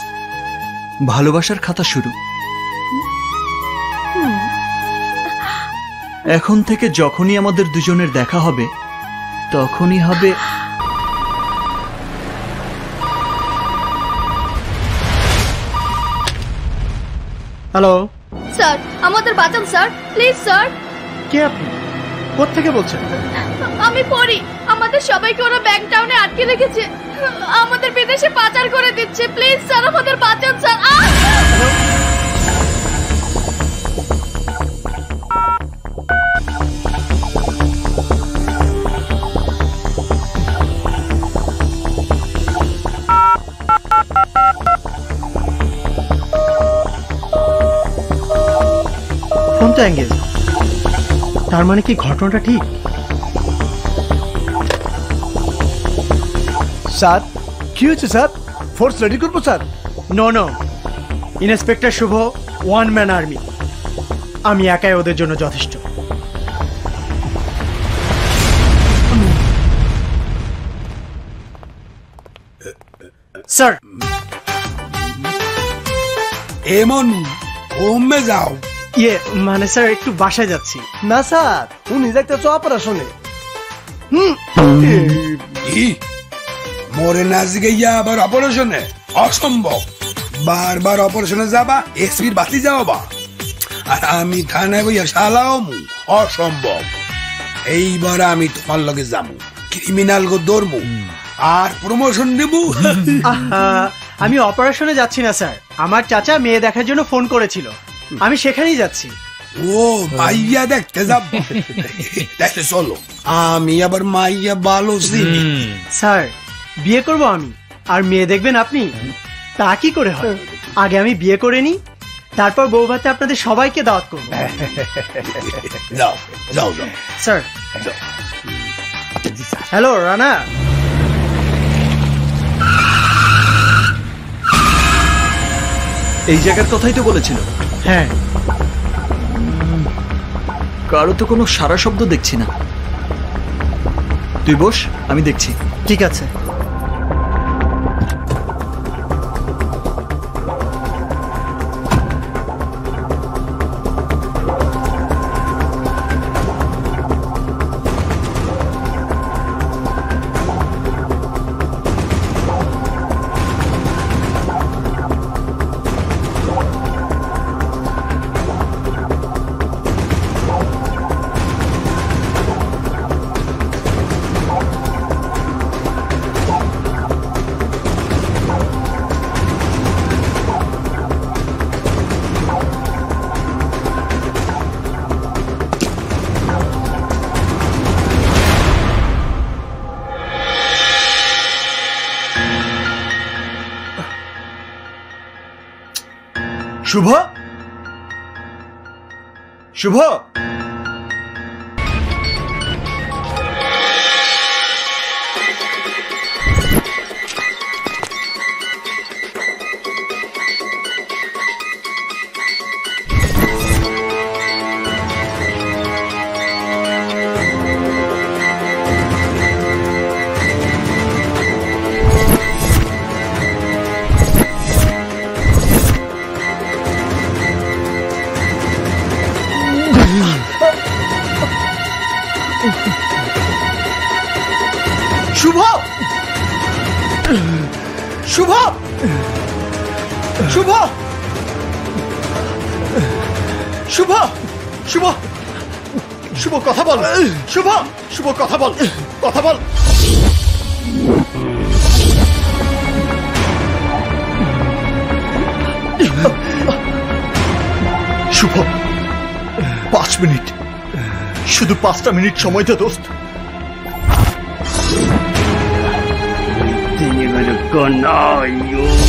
ভালোবাসার খাতা শুরু। এখন থেকে যখনই আমাদের দুজনের দেখা হবে, তখনই হবে হ্যালো স্যার আমাদের বাঁচান স্যার প্লিজ স্যার কে আপনি? থেকে বলছেন? আমি পড়ি। আমাদের সবাইকে ওরা ব্যাংক টাউনে আটকে রেখেছে। আমাদের বিদেশে পাচার করে দিচ্ছে। প্লিজ স্যার আমাদের বাঁচান স্যার তো অ্যাঙ্গেজ তার মানে কি ঘটনাটা ঠিক? স্যার কি হয়েছে স্যার? ফোর্স রেডি করব sir. No no inspector Shubho one man army আমি একাই ওদের জন্য যথেষ্ট। স্যার। এমন ওমে যাও। ইয়ে মানে স্যার একটু বাসায় যাচ্ছি। না স্যার উনি অপারেশনে মরে না জিগাইয়া আবার অপারেশনে অসম্ভব। বারবার অপারেশনে যাবা এসপির বাতি যাওয়া আর আমি থানায় বইয়া শালাও অসম্ভব। এইবার আমি তোমার লগে যাব ক্রিমিনাল গো ধরবো আর প্রমোশন নেব। আমি অপারেশনে যাচ্ছি না স্যার। আমার চাচা মেয়ে দেখার জন্য ফোন করেছিল। আমি সেখানেই যাচ্ছি। ও মাইয়া দেখতে যাব দেখতে চলো। আমি আবার মাইয়া ভালো চিনি স্যার বিয়ে করব আমি। আর মেয়ে দেখবেন আপনি? তা কি করে হয়? আগে আমি বিয়ে করে নিই তারপর বউ ভাতে আপনাদের সবাইকে দাওয়াত করব। যাও যাও যাও। স্যার। হ্যালো রানা। এই জায়গার কথাই তো বলেছিল। হ্যাঁ। কারও তো কোনো সারা শব্দ দেখছি না। তুই বস আমি দেখছি। ঠিক আছে। 슈퍼 শুভ। শুভ। শুভ। শুভ। শুভ কথা বল। শুভ। শুভ কথা বল। কথা বল। শুভ। পাঁচ মিনিট। শুধু পাঁচটা মিনিট সময় দে, দোস্ত। gonna use.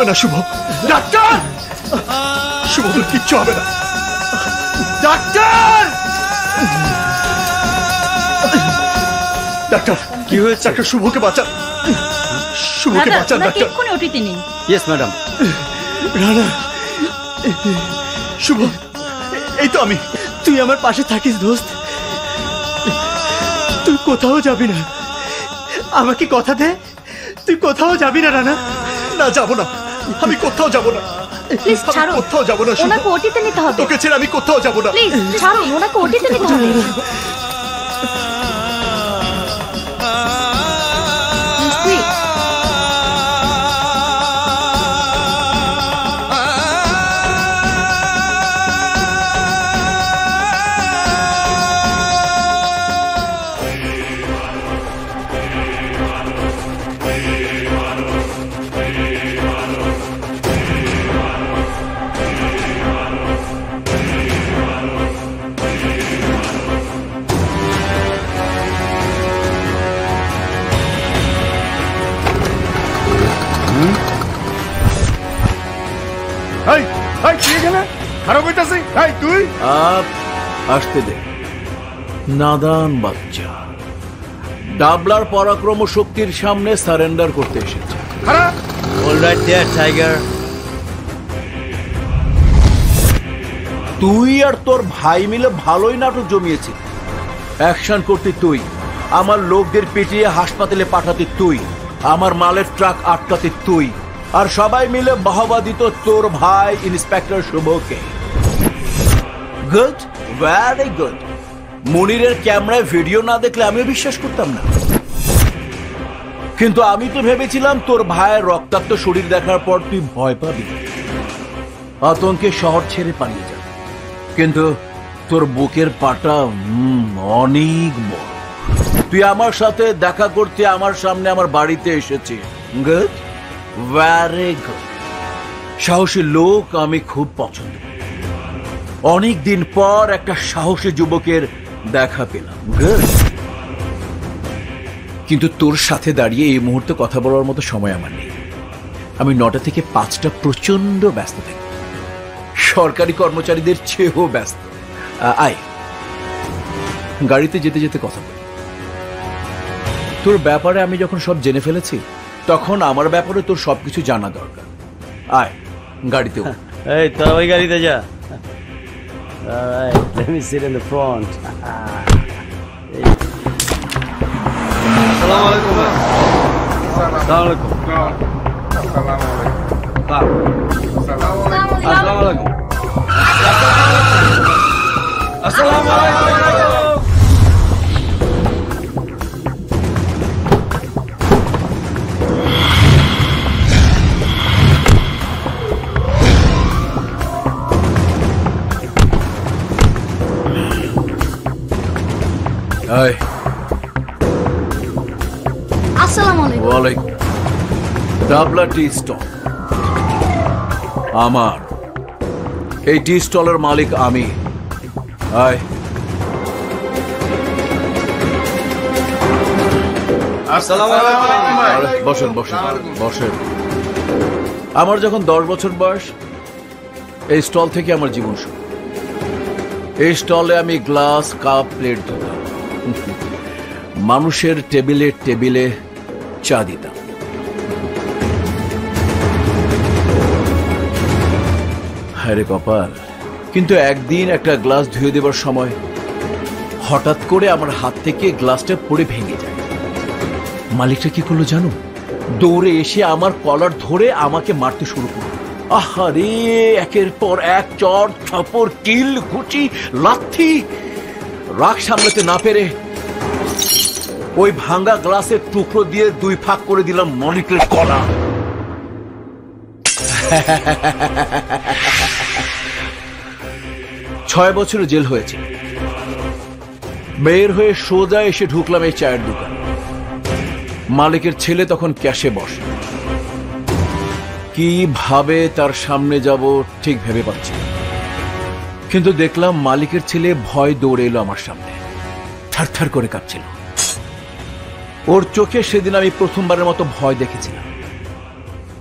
হবে না শুভ। ডাক্তার! শুভ তোর কিচ্ছু হবে না। ডাক্তার! ডাক্তার কি হয়েছে? ডাক্তার শুভকে বাঁচান। শুভকে বাঁচান ডাক্তার। এক্ষুনি ওটিতে নিন। ইয়েস ম্যাডাম রানা শুভ এই তো আমি। তুই আমার পাশে থাকিস দোস্ত। তুই কোথাও যাবি না। আমাকে কথা দে। তুই কোথাও যাবি না রানা। না যাব না। আমি কোথাও যাব না। প্লিজ ছাড়ো কোথাও যাব না ওনাকে ওটিতে নিতে হবে। তোকে ছেড়ে আমি কোথাও যাব না। প্লিজ ছাড়ো ওনাকে ওটিতে নিতে হবে। এই তুই? আপ আসতে দে। নাদান বাচ্চা। ডাবলার পরাক্রম শক্তির সামনে সারেন্ডার করতে এসেছে। খারাপ। All right there, তুই আর তোর ভাই মিলে ভালোই নাটক জমিয়েছিস অ্যাকশন করতে তুই। আমার লোকদের পিটিয়ে হাসপাতালে পাঠাতে তুই। আমার মালের ট্রাক আটকাতে তুই। আর সবাই মিলে বাহবা দিত তোর ভাই ইন্সপেক্টর শুভকে। গুড ভেরি গুড মনিরের ক্যামেরায় ভিডিও না দেখলে আমিও বিশ্বাস করতাম না। কিন্তু আমি তো ভেবেছিলাম তোর ভাইয়ের রক্তাক্ত শরীর দেখার পর তুই ভয় পাবি। আতঙ্কে শহর ছেড়ে পালিয়ে যাবে কিন্তু তোর বুকের পাটা অনেক বড়। তুই আমার সাথে দেখা করতে আমার সামনে আমার বাড়িতে এসেছিস গুড ভেরি গুড সাহসী লোক আমি খুব পছন্দ করি। অনেক দিন পর একটা সাহসী যুবকের দেখা পেলাম। কিন্তু তোর সাথে দাঁড়িয়ে এই মুহূর্তে কথা বলার মতো সময় আমার নেই। আমি নটা থেকে পাঁচটা প্রচণ্ড ব্যস্ত থাকি। সরকারি কর্মচারীদের চেয়েও ব্যস্ত। আয়। গাড়িতে যেতে যেতে কথা বলি। তোর ব্যাপারে আমি যখন সব জেনে ফেলেছি, তখন আমার ব্যাপারে তোর সবকিছু জানা দরকার। আয়, গাড়িতে। এই তোরা ওই গাড়িতে যা। Alright, let me sit in the front. Assalamu alaikum. Assalamu alaikum. Assalamu alaikum. Assalamu alaikum. Alaikum. আয় আসসালামু আলাইকুম। ওয়ালাইকুম। ডাবলা টি স্টল আমার। এই টি স্টলের মালিক আমি। আয় আসসালামু আলাইকুম। ভাই আরে, বসেন বসেন বসেন। আমার যখন দশ বছর বয়স এই স্টল থেকে আমার জীবন শুরু। এই স্টলে আমি গ্লাস কাপ প্লেট ধরতাম। মানুষের টেবিলে টেবিলে চা দিতাম। হ্যারে কপাল, কিন্তু একদিন একটা গ্লাস ধুয়ে দেবার সময় হঠাৎ করে আমার হাত থেকে গ্লাসটা পড়ে ভেঙে যায়। মালিকটা কি করল জানো? দৌড়ে এসে আমার কলার ধরে আমাকে মারতে শুরু করল। আহারে, একের পর এক চর ছাপর কিল ঘুচি লাথি রাগ সামলাতে না পেরে ওই ভাঙ্গা গ্লাসের টুকরো দিয়ে দুই ফাঁক করে দিলাম মনিকের কলা। ছয় বছরের জেল হয়েছে। বের হয়ে সোজা এসে ঢুকলাম এই চায়ের দোকান। মালিকের ছেলে তখন ক্যাশে বসে। কীভাবে তার সামনে যাব ঠিক ভেবে পাচ্ছি না। কিন্তু দেখলাম মালিকের ছেলে ভয় দৌড়ে এলো আমার সামনে। থারথার করে কাঁপছিল। ওর চোখে সেদিন আমি প্রথমবারের মতো ভয় দেখেছিলাম।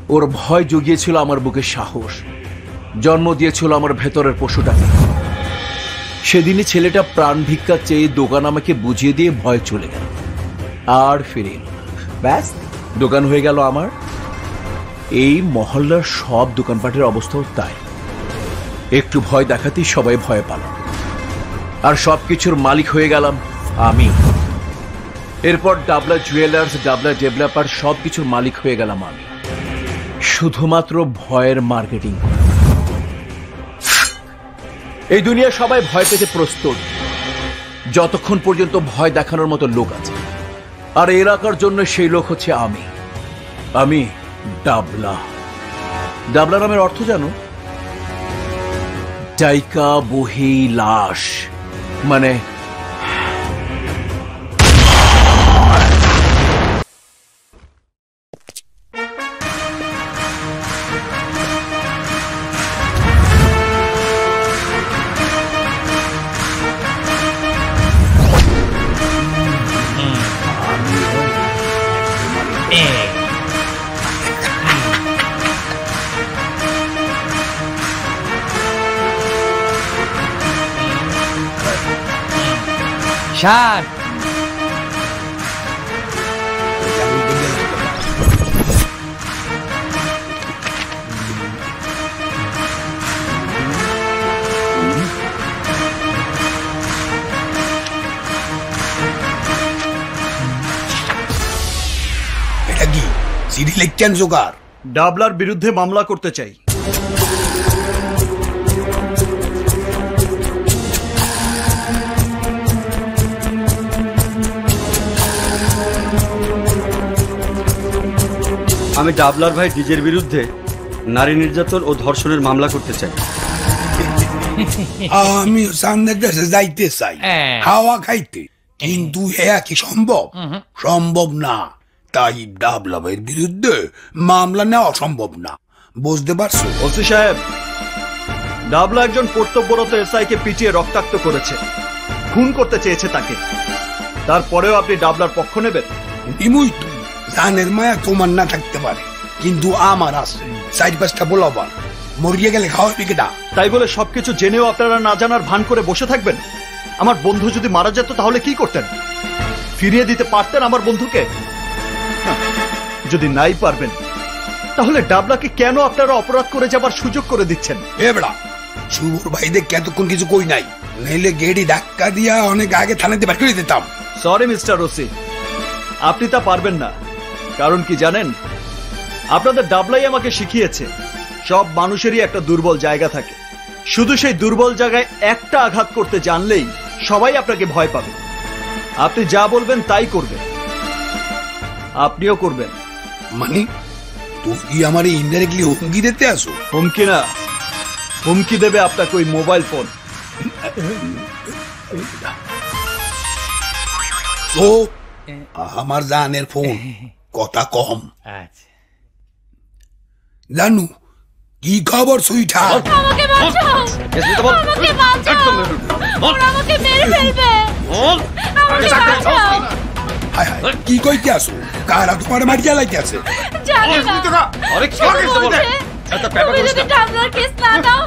ওর ভয় জুগিয়েছিল আমার বুকে সাহস। জন্ম দিয়েছিল আমার ভেতরের পশুটাকে। সেদিনই ছেলেটা প্রাণ ভিক্ষা চেয়ে দোকান আমাকে বুঝিয়ে দিয়ে ভয় চলে গেল। আর ফিরে ব্যাস, দোকান হয়ে গেল আমার। এই মহল্লার সব দোকানপাটের অবস্থাও তাই। একটু ভয় দেখাতেই সবাই ভয় পাল। আর সবকিছুর মালিক হয়ে গেলাম আমি। এরপর ডাবলা জুয়েলার্স, ডাবলা ডেভেলপার, সবকিছুর মালিক হয়ে গেলাম আমি। শুধুমাত্র ভয়ের মার্কেটিং। এই দুনিয়া সবাই ভয় পেতে প্রস্তুত। যতক্ষণ পর্যন্ত ভয় দেখানোর মতো লোক আছে। আর এলাকার জন্য সেই লোক হচ্ছে আমি। আমি ডাবলা। ডাবলা নামের অর্থ জানো? ডাইকা বহি লাশ মানে কি? সিডি লিখছেন জোগাড়? ডাবলার বিরুদ্ধে মামলা করতে চাই। আমি ডাবলার ভাই ডিজের বিরুদ্ধে নারী নির্যাতন ও ধর্ষণের মামলা করতে চাই। আমি সামনের দেশে যাইতে চাই। হ্যাঁ। হাওয়া খাইতে। কিন্তু হ্যাঁ কি সম্ভব? সম্ভব না। তাই ডাবলা ভাইয়ের বিরুদ্ধে মামলা নেওয়া সম্ভব না। বুঝতে পারছ? ওসি সাহেব ডাবলা একজন কর্তব্যরত এসআই কে পিটিয়ে রক্তাক্ত করেছে। খুন করতে চেয়েছে তাকে। তারপরেও আপনি ডাবলার পক্ষ নেবেন? নিমুই তো জানের মায়া তোমার না থাকতে পারে। কিন্তু আমার আছে। চার পাঁচটা বলবা মরিয়ে গেলে খাওয়া কেটা তাই বলে সবকিছু জেনেও আপনারা না জানার ভান করে বসে থাকবেন? আমার বন্ধু যদি মারা যেত তাহলে কি করতেন? ফিরিয়ে দিতে পারতেন আমার বন্ধুকে? যদি নাই পারবেন তাহলে ডাবলাকে কেন আপনারা অপরাধ করে যাবার সুযোগ করে দিচ্ছেন? এবড়া শুভর ভাইদের এতক্ষণ কিছু কই নাই? নাইলে গেড়ি ধাক্কা দিয়া অনেক আগে থানাতে বের করে দিতাম। সরি মিস্টার ওসি আপনি তা পারবেন না। কারণ কি জানেন? আপনাদের ডাবলাই আমাকে শিখিয়েছে সব মানুষেরই একটা দুর্বল জায়গা থাকে। শুধু সেই দুর্বল জায়গায় একটা আঘাত করতে জানলেই সবাই আপনাকে ভয় পাবে। আপনি যা বলবেন তাই করবেন। আপনিও করবেন। মানে? কি আমার ইনডাইরেক্টলি হুমকি দিতে আসো? হুমকি না। হুমকি দেবে আপনাকে ওই মোবাইল ফোন। তো আমার জানের ফোন। কথা কম। জানু কি খবর সুইঠা? আমাকে বাঁচাও। আমাকে বাঁচাও। ওরা আমাকে মেরে ফেলবে। আমাকে বাঁচাও। হায় হায়, কি কইতে আসো কারা তোমার মারিয়া লাইতে আছে? জানি না। শুধু বলছে, তুমি যদি টাবলার কেস না দাও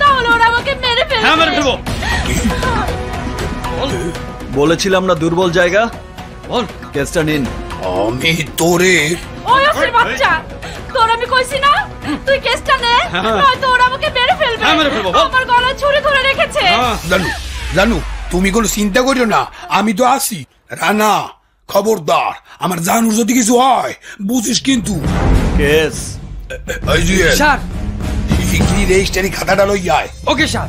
তাহলে ওরা আমাকে মেরে ফেলবে। বলেছিলাম না দুর্বল জায়গা। কেসটা নিন। আমি? তোরে। ওই অসির বাচ্চা তোর আমি কইছি না? তুই কেসটা নে হ্যাঁ। নয়তো ওরা আমাকে মেরে ফেলবে। হ্যাঁ। আমার গলায় ছুরি ধরে রেখেছে। জানু জানু তুমি কোনো চিন্তা করিও না। আমি তো আছি। রানা খবরদার আমার জানুর যদি কিছু হয় বুঝিস কিন্তু। কেস। এই যে। স্যার। শিগগিরই রেজিস্ট্রারি খাতাটা লই আয়। Okay sir.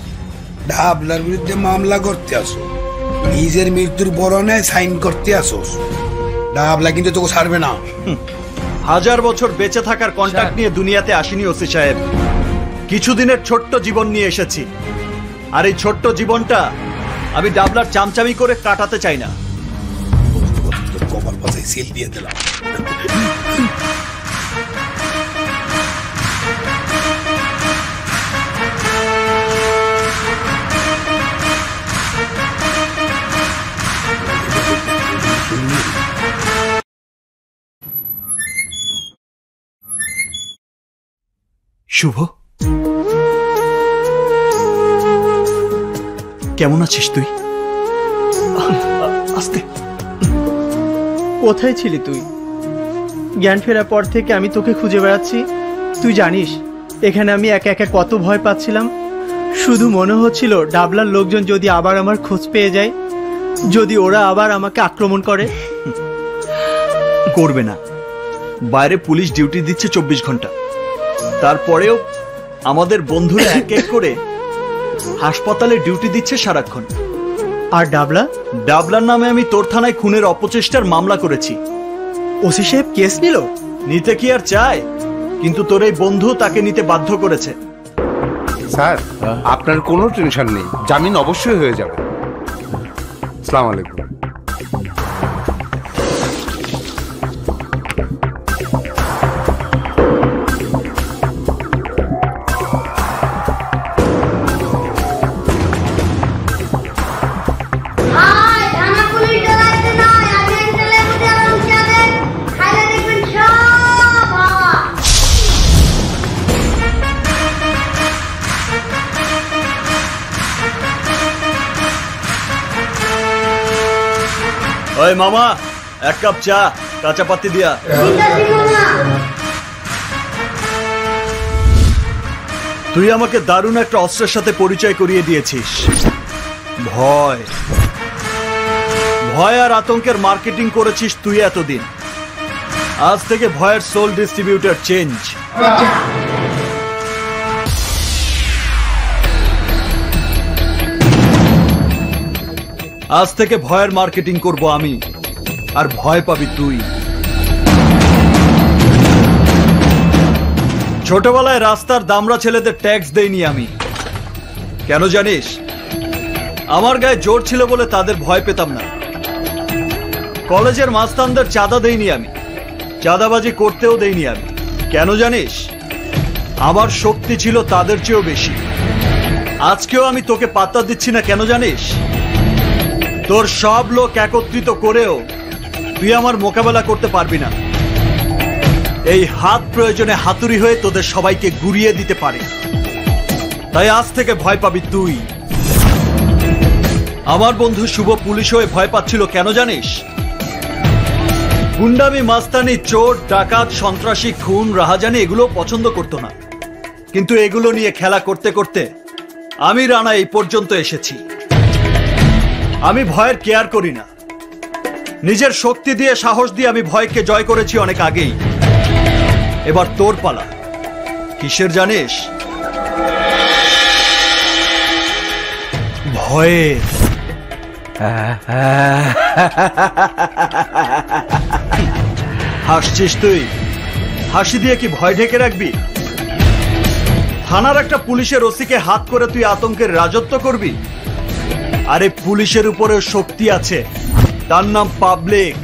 ডাবলার বিরুদ্ধে মামলা করতে আসো। নিজের মৃত্যুর বরণে সাইন করতে আসোস। ডাবলা কিন্তু তোকে ছাড়বে না। হাজার বছর বেঁচে থাকার কন্ট্যাক্ট নিয়ে দুনিয়াতে আসিনি ওসি সাহেব। কিছুদিনের ছোট্ট জীবন নিয়ে এসেছি। আর এই ছোট্ট জীবনটা আমি ডাবলার চামচামি করে কাটাতে চাই না। কপাল পাশে সিল দিয়ে দিলাম। শুভ। কেমন আছিস তুই? আস্তে। কোথায় ছিলি তুই? জ্ঞান ফেরার পর থেকে আমি তোকে খুঁজে বেড়াচ্ছি। তুই জানিস এখানে আমি একা একা কত ভয় পাচ্ছিলাম। শুধু মনে হচ্ছিল ডাবলার লোকজন যদি আবার আমার খোঁজ পেয়ে যায় যদি ওরা আবার আমাকে আক্রমণ করে। করবে না। বাইরে পুলিশ ডিউটি দিচ্ছে চব্বিশ ঘণ্টা। তারপরেও আমাদের বন্ধুরা এক এক করে হাসপাতালে ডিউটি দিচ্ছে সারাক্ষণ। আর ডাবলা? ডাবলার নামে আমি তোর থানায় খুনের অপচেষ্টার মামলা করেছি। ওসি সাহেব কেস নিল? নিতে কি আর চায়? কিন্তু তোর এই বন্ধু তাকে নিতে বাধ্য করেছে। স্যার আপনার কোনো টেনশন নেই। জামিন অবশ্যই হয়ে যাবে। সালাম আলাইকুম। ওই মামা, এক কাপ চা, কাঁচা পাতি দিয়া। তুই আমাকে দারুণ একটা অস্ত্রের সাথে পরিচয় করিয়ে দিয়েছিস। ভয়। ভয় আর আতঙ্কের মার্কেটিং করেছিস তুই এতদিন। আজ থেকে ভয়ের সোল ডিস্ট্রিবিউটর চেঞ্জ। আজ থেকে ভয়ের মার্কেটিং করব আমি। আর ভয় পাবি তুই। ছোটবেলায় রাস্তার দামড়া ছেলেদের ট্যাক্স দেইনি আমি। কেন জানিস? আমার গায়ে জোর ছিল বলে তাদের ভয় পেতাম না। কলেজের মাস্তানদের চাঁদা দেইনি আমি। চাঁদাবাজি করতেও দেইনি আমি। কেন জানিস? আমার শক্তি ছিল তাদের চেয়েও বেশি। আজকেও আমি তোকে পাত্তা দিচ্ছি না, কেন জানিস? তোর সব লোক একত্রিত করেও তুই আমার মোকাবেলা করতে পারবি না। এই হাত প্রয়োজনে হাতুড়ি হয়ে তোদের সবাইকে গুড়িয়ে দিতে পারে। তাই আজ থেকে ভয় পাবি তুই। আমার বন্ধু শুভ পুলিশ হয়ে ভয় পাচ্ছিল কেন জানিস? গুন্ডামি, মাস্তানি, চোর, ডাকাত, সন্ত্রাসী, খুন, রাহাজানি এগুলো পছন্দ করতো না। কিন্তু এগুলো নিয়ে খেলা করতে করতে আমি, রানা, এই পর্যন্ত এসেছি। আমি ভয়ের কেয়ার করি না। নিজের শক্তি দিয়ে, সাহস দিয়ে আমি ভয়কে জয় করেছি অনেক আগেই। এবার তোর পালা। কিসের জানিস? ভয়ে। হাসছিস তুই? হাসি দিয়ে কি ভয় ঢেকে রাখবি? থানার একটা পুলিশের ওসিকে হাত করে তুই আতঙ্কের রাজত্ব করবি? আরে পুলিশের উপরেও শক্তি আছে। তার নাম পাবলিক।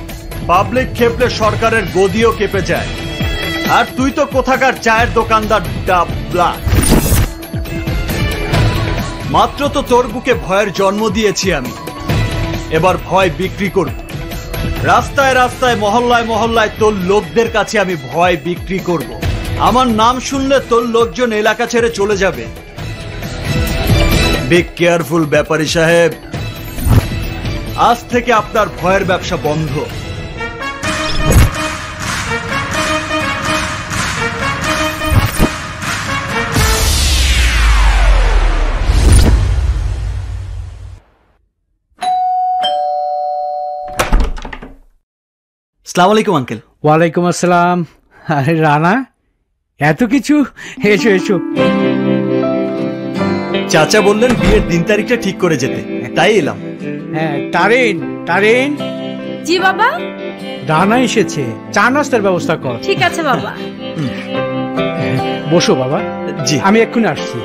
পাবলিক খেপলে সরকারের গদিও কেঁপে যায়। আর তুই তো কোথাকার চায়ের দোকানদার ডাবলা মাত্র তো তোর বুকে ভয়ের জন্ম দিয়েছি আমি। এবার ভয় বিক্রি করব। রাস্তায় রাস্তায়, মহল্লায় মহল্লায় তোর লোকদের কাছে আমি ভয় বিক্রি করব। আমার নাম শুনলে তোর লোকজন এলাকা ছেড়ে চলে যাবে। বি কেয়ারফুল ব্যাপারী সাহেব। আজ থেকে আপনার ভয়ের ব্যবসা বন্ধ। সালাম আলাইকুম আঙ্কেল। ওয়ালাইকুম আসসালাম। আরে রানা এত কিছু? এসো এসো। চাচা বললেন বিয়ের দিন তারিখটা ঠিক করে যেতে। তাই এলাম। হ্যাঁ তারেন তারেন। জি বাবা। রানা এসেছে। চা নাস্তার ব্যবস্থা কর। ঠিক আছে বাবা। বসো বাবা। জি। আমি এক্ষুনি আসছি।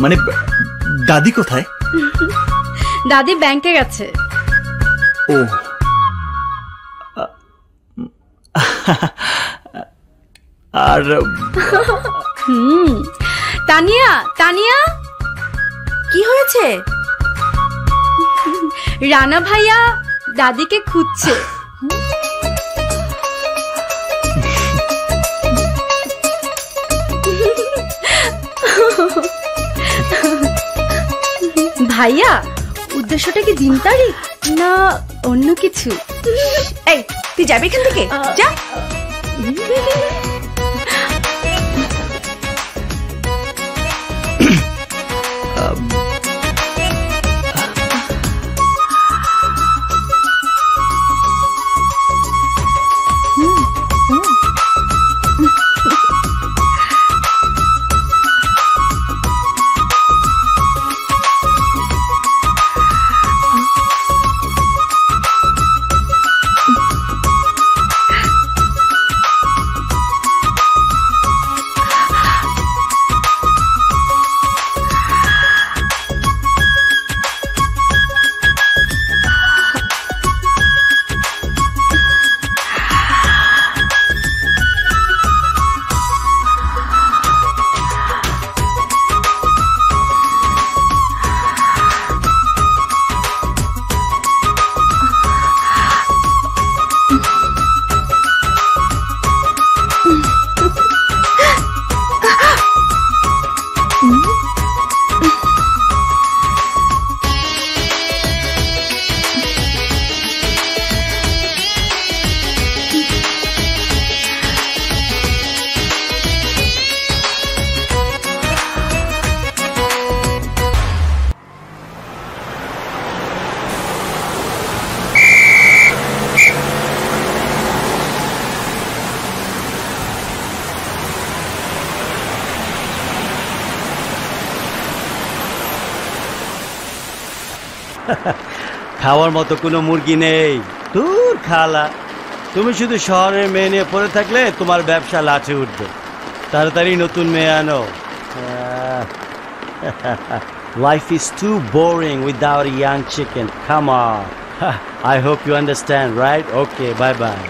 মানে দাদি কোথায়? দাদি ব্যাংকে গেছে। ও। আর হুম। তানিয়া তানিয়া? কি হয়েছে? রানা ভাইয়া দাদিকে খুঁজছে। ভাইয়া উদ্দেশ্যটা কি দিন তারিখ? না অন্য কিছু। এই তুই যাবি এখান থেকে? যা। খাওয়ার মতো কোনো মুরগি নেই। দূর খালা, তুমি শুধু শহরের মেয়ে নিয়ে পড়ে থাকলে তোমার ব্যবসা লাচে উঠবে। তাড়াতাড়ি নতুন মেয়ে আনো। Life is too boring without young chicken খামা I hope you understand right okay bye bye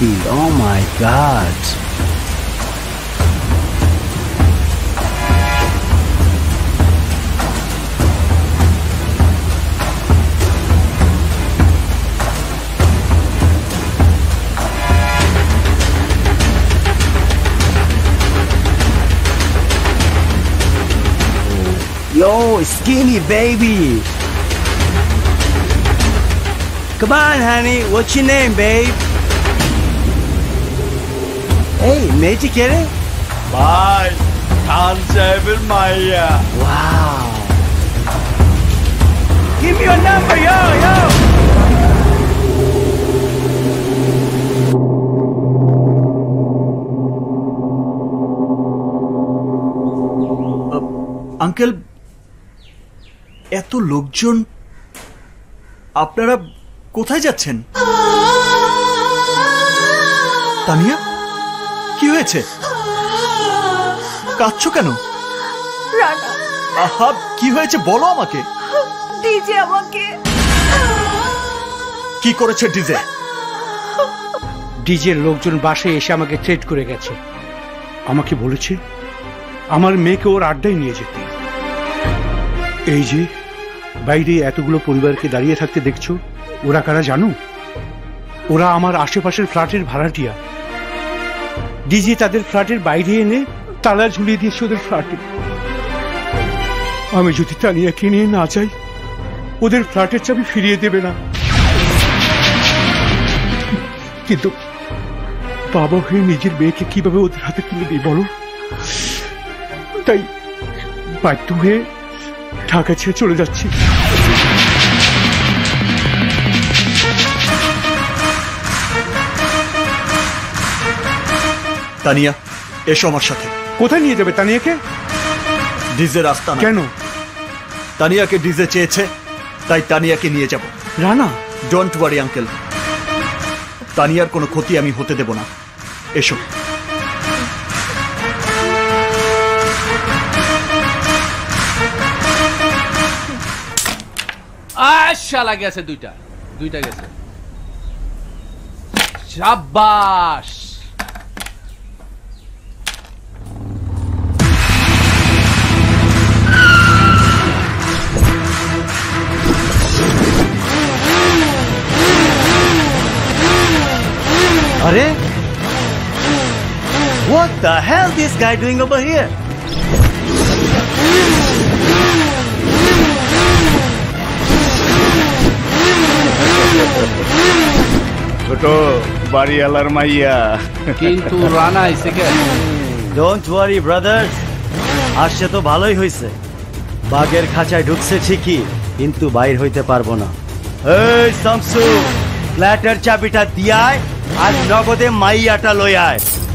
baby. Oh my God. Yo, skinny baby. Come on, honey. What's your name, babe? Hey, মেয়েটি কে রে ভাই খান সাহেবের মাইয়া Wow. Give me your number, yo, yo. Uncle এত লোকজন আপনারা কোথায় যাচ্ছেন? তানিয়া? হয়েছে? কাঁদছো কেন? রানা। আহা কি হয়েছে বলো আমাকে। ডিজে আমাকে। কি করেছে ডিজে? ডিজের লোকজন বাসে এসে আমাকে থ্রেট করে গেছে। আমাকে বলেছে আমার মেয়েকে ওর আড্ডায় নিয়ে যেতে। এই যে বাইরে এতগুলো পরিবারকে দাঁড়িয়ে থাকতে দেখছ ওরা কারা জানো? ওরা আমার আশেপাশের ফ্ল্যাটের ভাড়াটিয়া। ডিজে তাদের ফ্ল্যাটের বাইরে এনে তালা ঝুলিয়ে দিয়েছে ওদের ফ্ল্যাটে। আমি যদি তানিয়াকে নিয়ে না যাই ওদের ফ্ল্যাটের চাবি ফিরিয়ে দেবে না। কিন্তু বাবা হয়ে নিজের মেয়েকে কীভাবে ওদের হাতে তুলে দিই বলো? তাই বাধ্য হয়ে ঢাকা ছেড়ে চলে যাচ্ছি। তানিয়া এসো আমার সাথে। কোথায় নিয়ে যাবে তানিয়াকে? ডিজে রাস্তা কেন? তানিয়াকে ডিজে চেয়েছে তাই তানিয়াকে নিয়ে যাব। রানা? ডোন্ট ওয়ারি আঙ্কেল তানিয়ার কোনো ক্ষতি আমি হতে দেব না। এসো। শালা গেছে দুইটা। দুইটা গেছে। সাব্বাস! আরে? What the hell this guy doing over here? ছোট বাড়িওয়ালার মাইয়া। কিন্তু রানা এসে কে ডোন্ট ওয়ারি ব্রাদার্স আসছে তো ভালোই হয়েছে বাঘের খাঁচায় ঢুকছে ঠিকই কিন্তু বাইর হইতে পারব না। এই শামসু ফ্ল্যাটের চাবিটা দিয়ায়। আর নগদে মাইয়াটা লয় চান্দি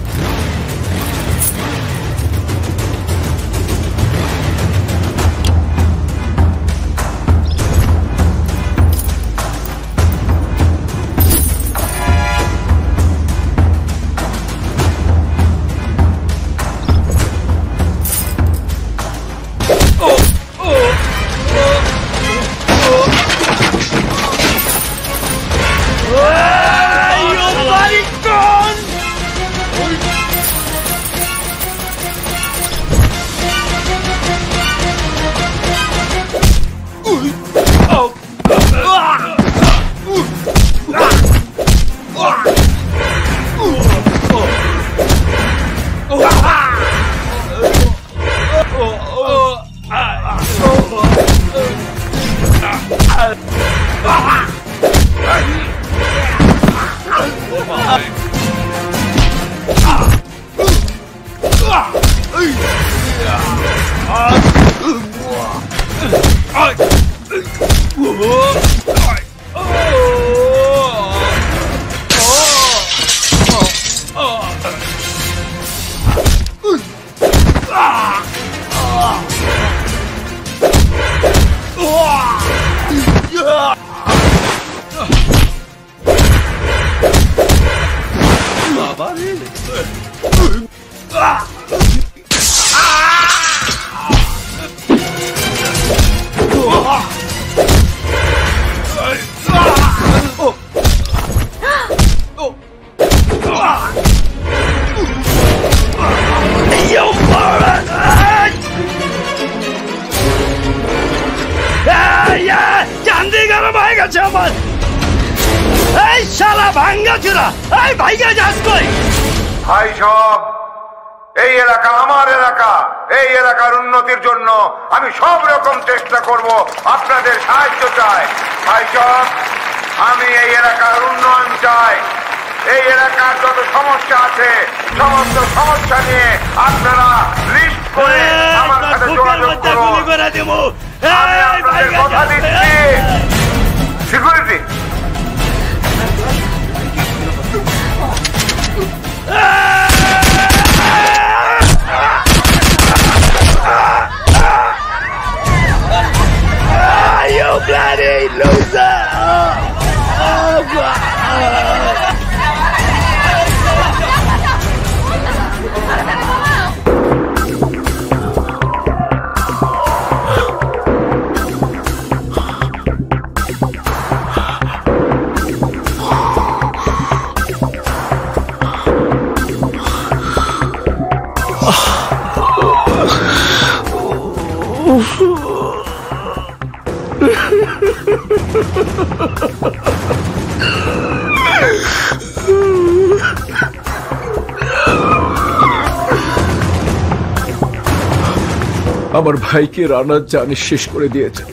ভাইকে রানার জানে শেষ করে দিয়েছে।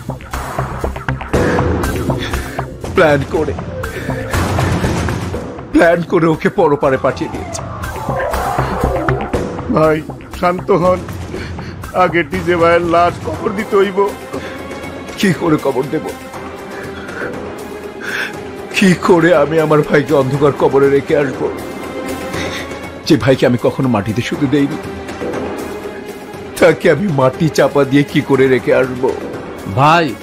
প্ল্যান করে। প্ল্যান করে ওকে পরপারে পাঠিয়ে দিয়েছে। ভাই শান্ত হন। আগে ডিজে ভাইয়ের লাশ কবর দিতে হইব। কি করে কবর দেব? কি করে আমি আমার ভাইকে অন্ধকার কবরে রেখে আসব? যে ভাইকে আমি কখনো মাটিতে শুধু দেইনি। তাকে আমি মাটি চাপা দিয়ে কি করে রেখে আসব? ভাই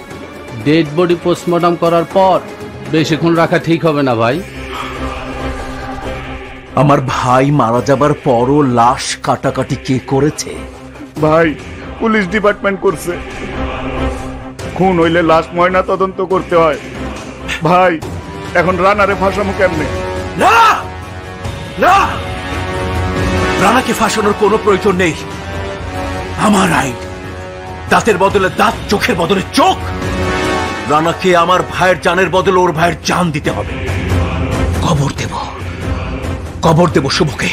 ডেড বডি পোস্টমর্টম করার পর বেশিক্ষণ রাখা ঠিক হবে না ভাই। আমার ভাই মারা যাবার পরও লাশ কাটাকাটি কে করেছে? ভাই পুলিশ ডিপার্টমেন্ট করছে। খুন হইলে লাশ ময়না তদন্ত করতে হয়। ভাই এখন রানারে ফাঁসামো কেমনে? না! না! রানাকে ফাঁসানোর কোনো প্রয়োজন নেই। আমার আইন। দাঁতের বদলে দাঁত চোখের বদলে চোখ। রানাকে আমার ভাইয়ের জানের বদলে ওর ভাইয়ের জান দিতে হবে। কবর দেব। কবর দেব শুভকে।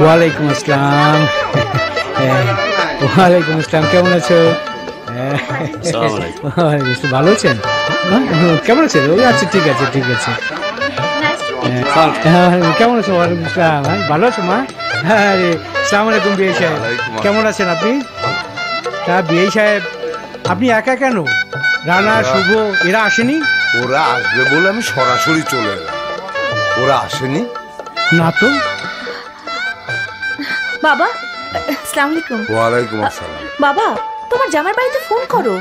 ওয়ালাইকুম আসসালাম। হ্যাঁ, ওয়ালাইকুম আসসালাম কেমন আছো? হ্যাঁ, আসসালামু ভালো আছেন? হ্যাঁ, কেমন আছেন? ওই আচ্ছা ঠিক আছে ঠিক আছে। হ্যাঁ, হ্যাঁ, কেমন আছো ওয়ালাইকুম আসসালাম? ভালো আছো মা? হ্যাঁ রে সালাম আলাইকুম বিয়ে সাহেব। কেমন আছেন আপনি? তা বিয়ে সাহেব আপনি একা কেন? রানা শুভ এরা আসেনি? ওরা আসবে বলে আমি সরাসরি চলে এলাম। ওরা আসেনি? না তো? বাবা আসসালামু আলাইকুম। ওয়ালাইকুম আসসালাম। বাবা তোমার জামার বাড়িতে ফোন করো।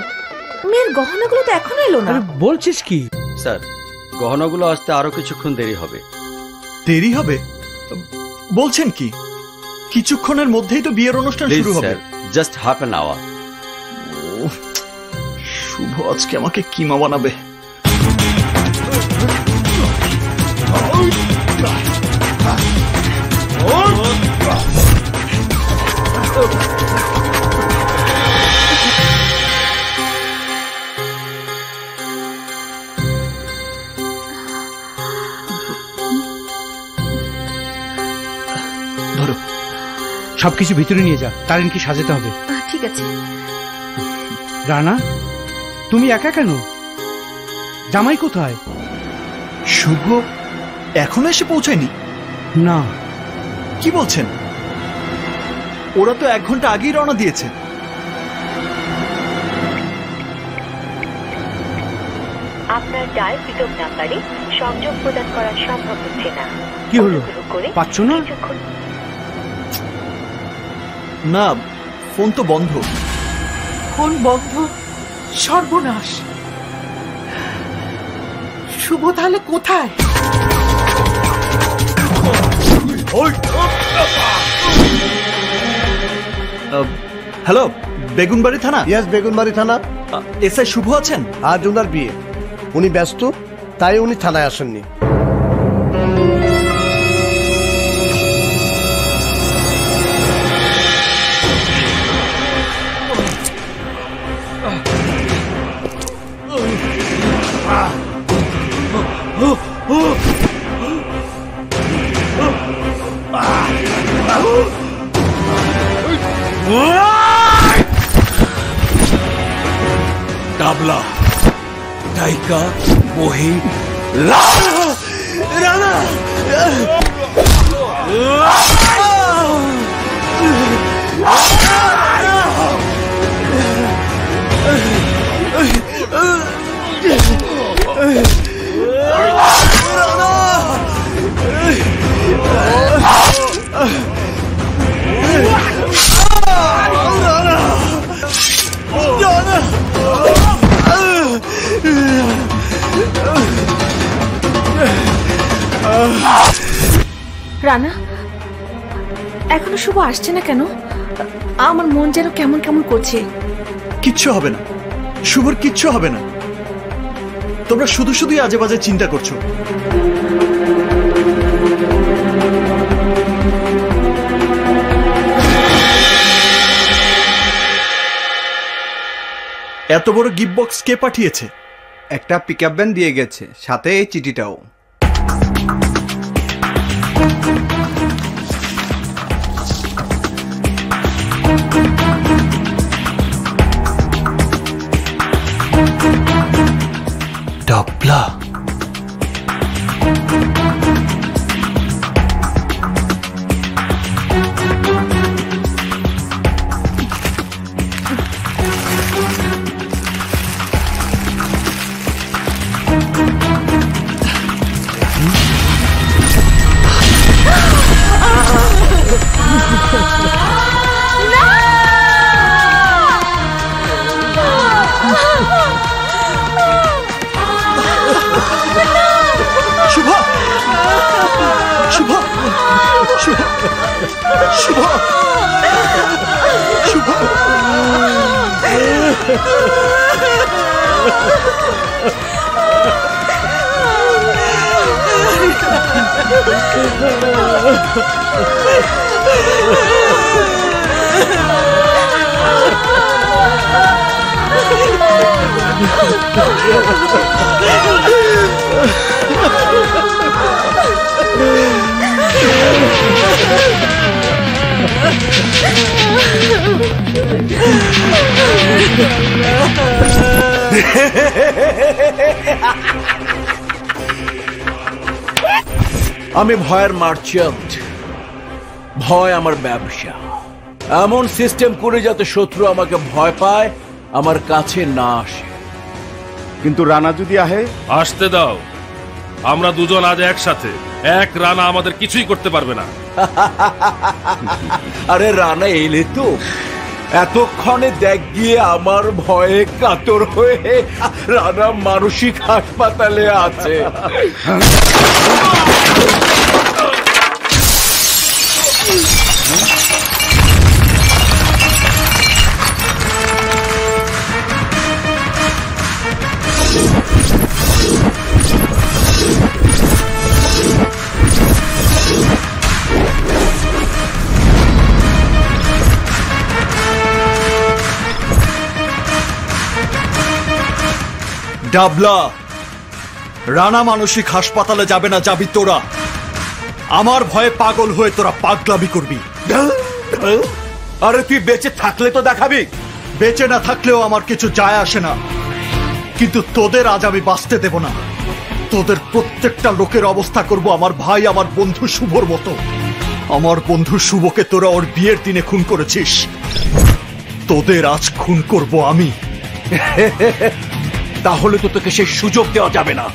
মেয়ের গহনাগুলো তো এখনও এলো না। বলছিস কি? স্যার গহনাগুলো আসতে আরও কিছুক্ষণ দেরি হবে। দেরি হবে? বলছেন কি? কিছুক্ষণের মধ্যেই তো বিয়ের অনুষ্ঠান শুরু হবে। Just half an hour Shubho আজকে আমাকে কিমা বানাবে। ধরো। সবকিছু ভিতরে নিয়ে যা তারিনকে সাজাতে হবে। ঠিক আছে। রানা তুমি একা কেন? জামাই কোথায়? শুভ এখনও এসে পৌঁছায়নি? না। কি বলছেন? ওরা তো এক ঘণ্টা আগেই রওনা দিয়েছে। আপনার ডায়ালকৃত নাম্বারে সংযোগ প্রদান করা সম্ভব হচ্ছে না। কি হলো? পাচ্ছ না? না ফোন তো বন্ধ। ফোন বন্ধ? সর্বনাশ। শুভ তাহলে কোথায়? হ্যালো বেগুনবাড়ি থানা? ইয়াস বেগুনবাড়ি থানা। এসআই শুভ আছেন? আজ ওনার বিয়ে। উনি ব্যস্ত তাই উনি থানায় আসেননি। ডাবলা টাইকা মহি রানা রানা, এখনও শুভ আসছে না কেন? আমার মন যেন কেমন কেমন করছে। কিচ্ছু হবে না। শুভর কিচ্ছু হবে না। তোমরা শুধু শুধুই আজে বাজে চিন্তা করছ। এত বড় গিফট বক্স কে পাঠিয়েছে? একটা পিক আপ ভ্যান দিয়ে গেছে সাথে এই চিঠিটাও। ডাবলা আমি ভয়ের মার্চেন্ট। ভয় আমার ব্যবসা। এমন সিস্টেম করে যাতে শত্রু আমাকে ভয় পায় আমার কাছে না আসে। কিন্তু রানা যদি আহে? আসতে দাও। আমরা দুজন আজ একসাথে। এক রানা আমাদের কিছুই করতে পারবে না। আরে রানা এলে তো। এতক্ষণে দেখ গিয়ে আমার ভয়ে কাতর হয়ে রানা মানসিক হাসপাতালে আছে। ডাবলা। রানা মানসিক হাসপাতালে যাবে না যাবি তোরা। আমার ভয়ে পাগল হয়ে তোরা পাগলামি করবি। আরে তুই বেঁচে থাকলে তো দেখাবি। বেঁচে না থাকলেও আমার কিছু যায় আসে না। কিন্তু তোদের আজ আমি বাঁচতে দেব না। তোদের প্রত্যেকটা লোকের অবস্থা করব আমার ভাই, আমার বন্ধু শুভর মতো। আমার বন্ধু শুভকে তোরা ওর বিয়ের দিনে খুন করেছিস। তোদের আজ খুন করব আমি। তাহলে তো তোকে সেই সুযোগ দেওয়া যাবে না।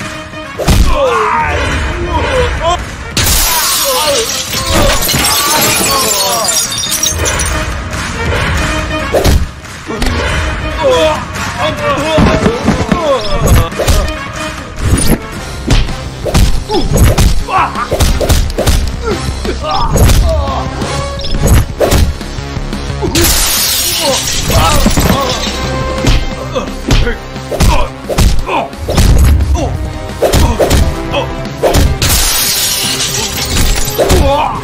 ভাইয়ের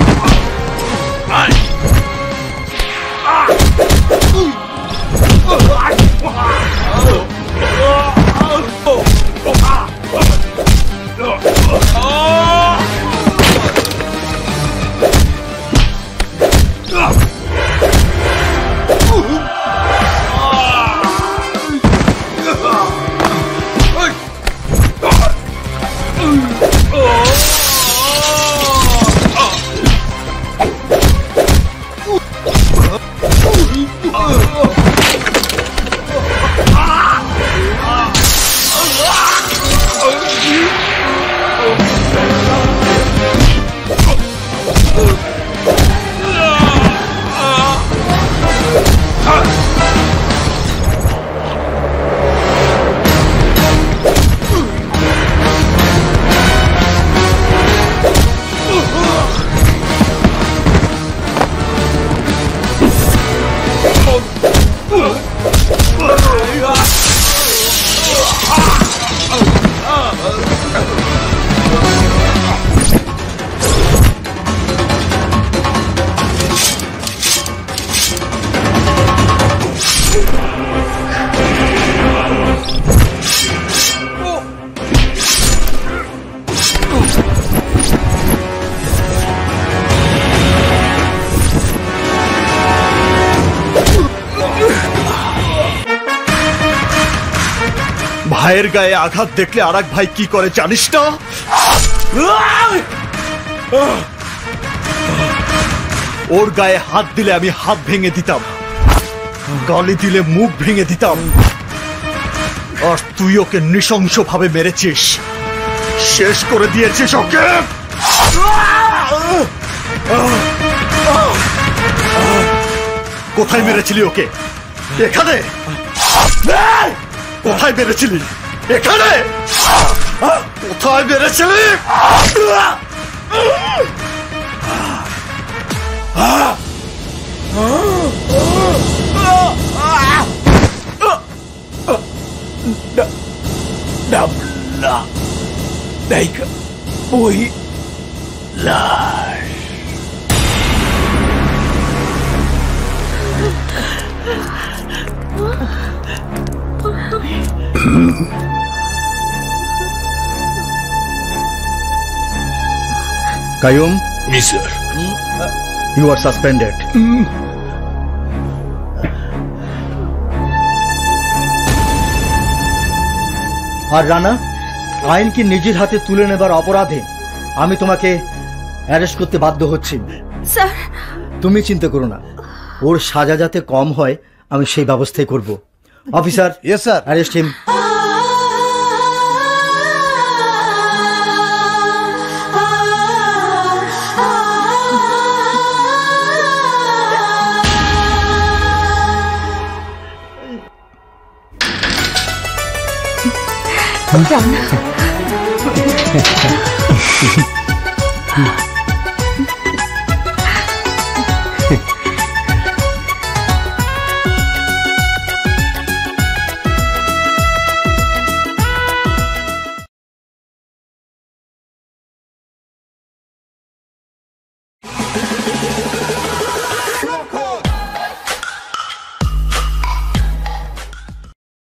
গায়ে আঘাত দেখলে আরেক ভাই কি করে, জানিস না? ওর গায়ে হাত দিলে আমি হাত ভেঙে দিতাম। গালি দিলে মুখ ভেঙে দিতাম। আর তুই ওকে নৃশংস ভাবে মেরেছিস। শেষ করে দিয়েছিস ওকে। কোথায় মেরেছিলি ওকে? এখানে! কোথায় মেরেছিলি? এখানে কোথায় মেরেছিলি Dabla. Daika. Boy. Lash. Kayum ji sir you are suspended আর রানা আইনকে নিজের হাতে তুলে নেবার অপরাধে আমি তোমাকে অ্যারেস্ট করতে বাধ্য হচ্ছি। স্যার। তুমি চিন্তা করো না। ওর সাজা যাতে কম হয় আমি সেই ব্যবস্থাই করব। Officer yes sir arrest him 你笑什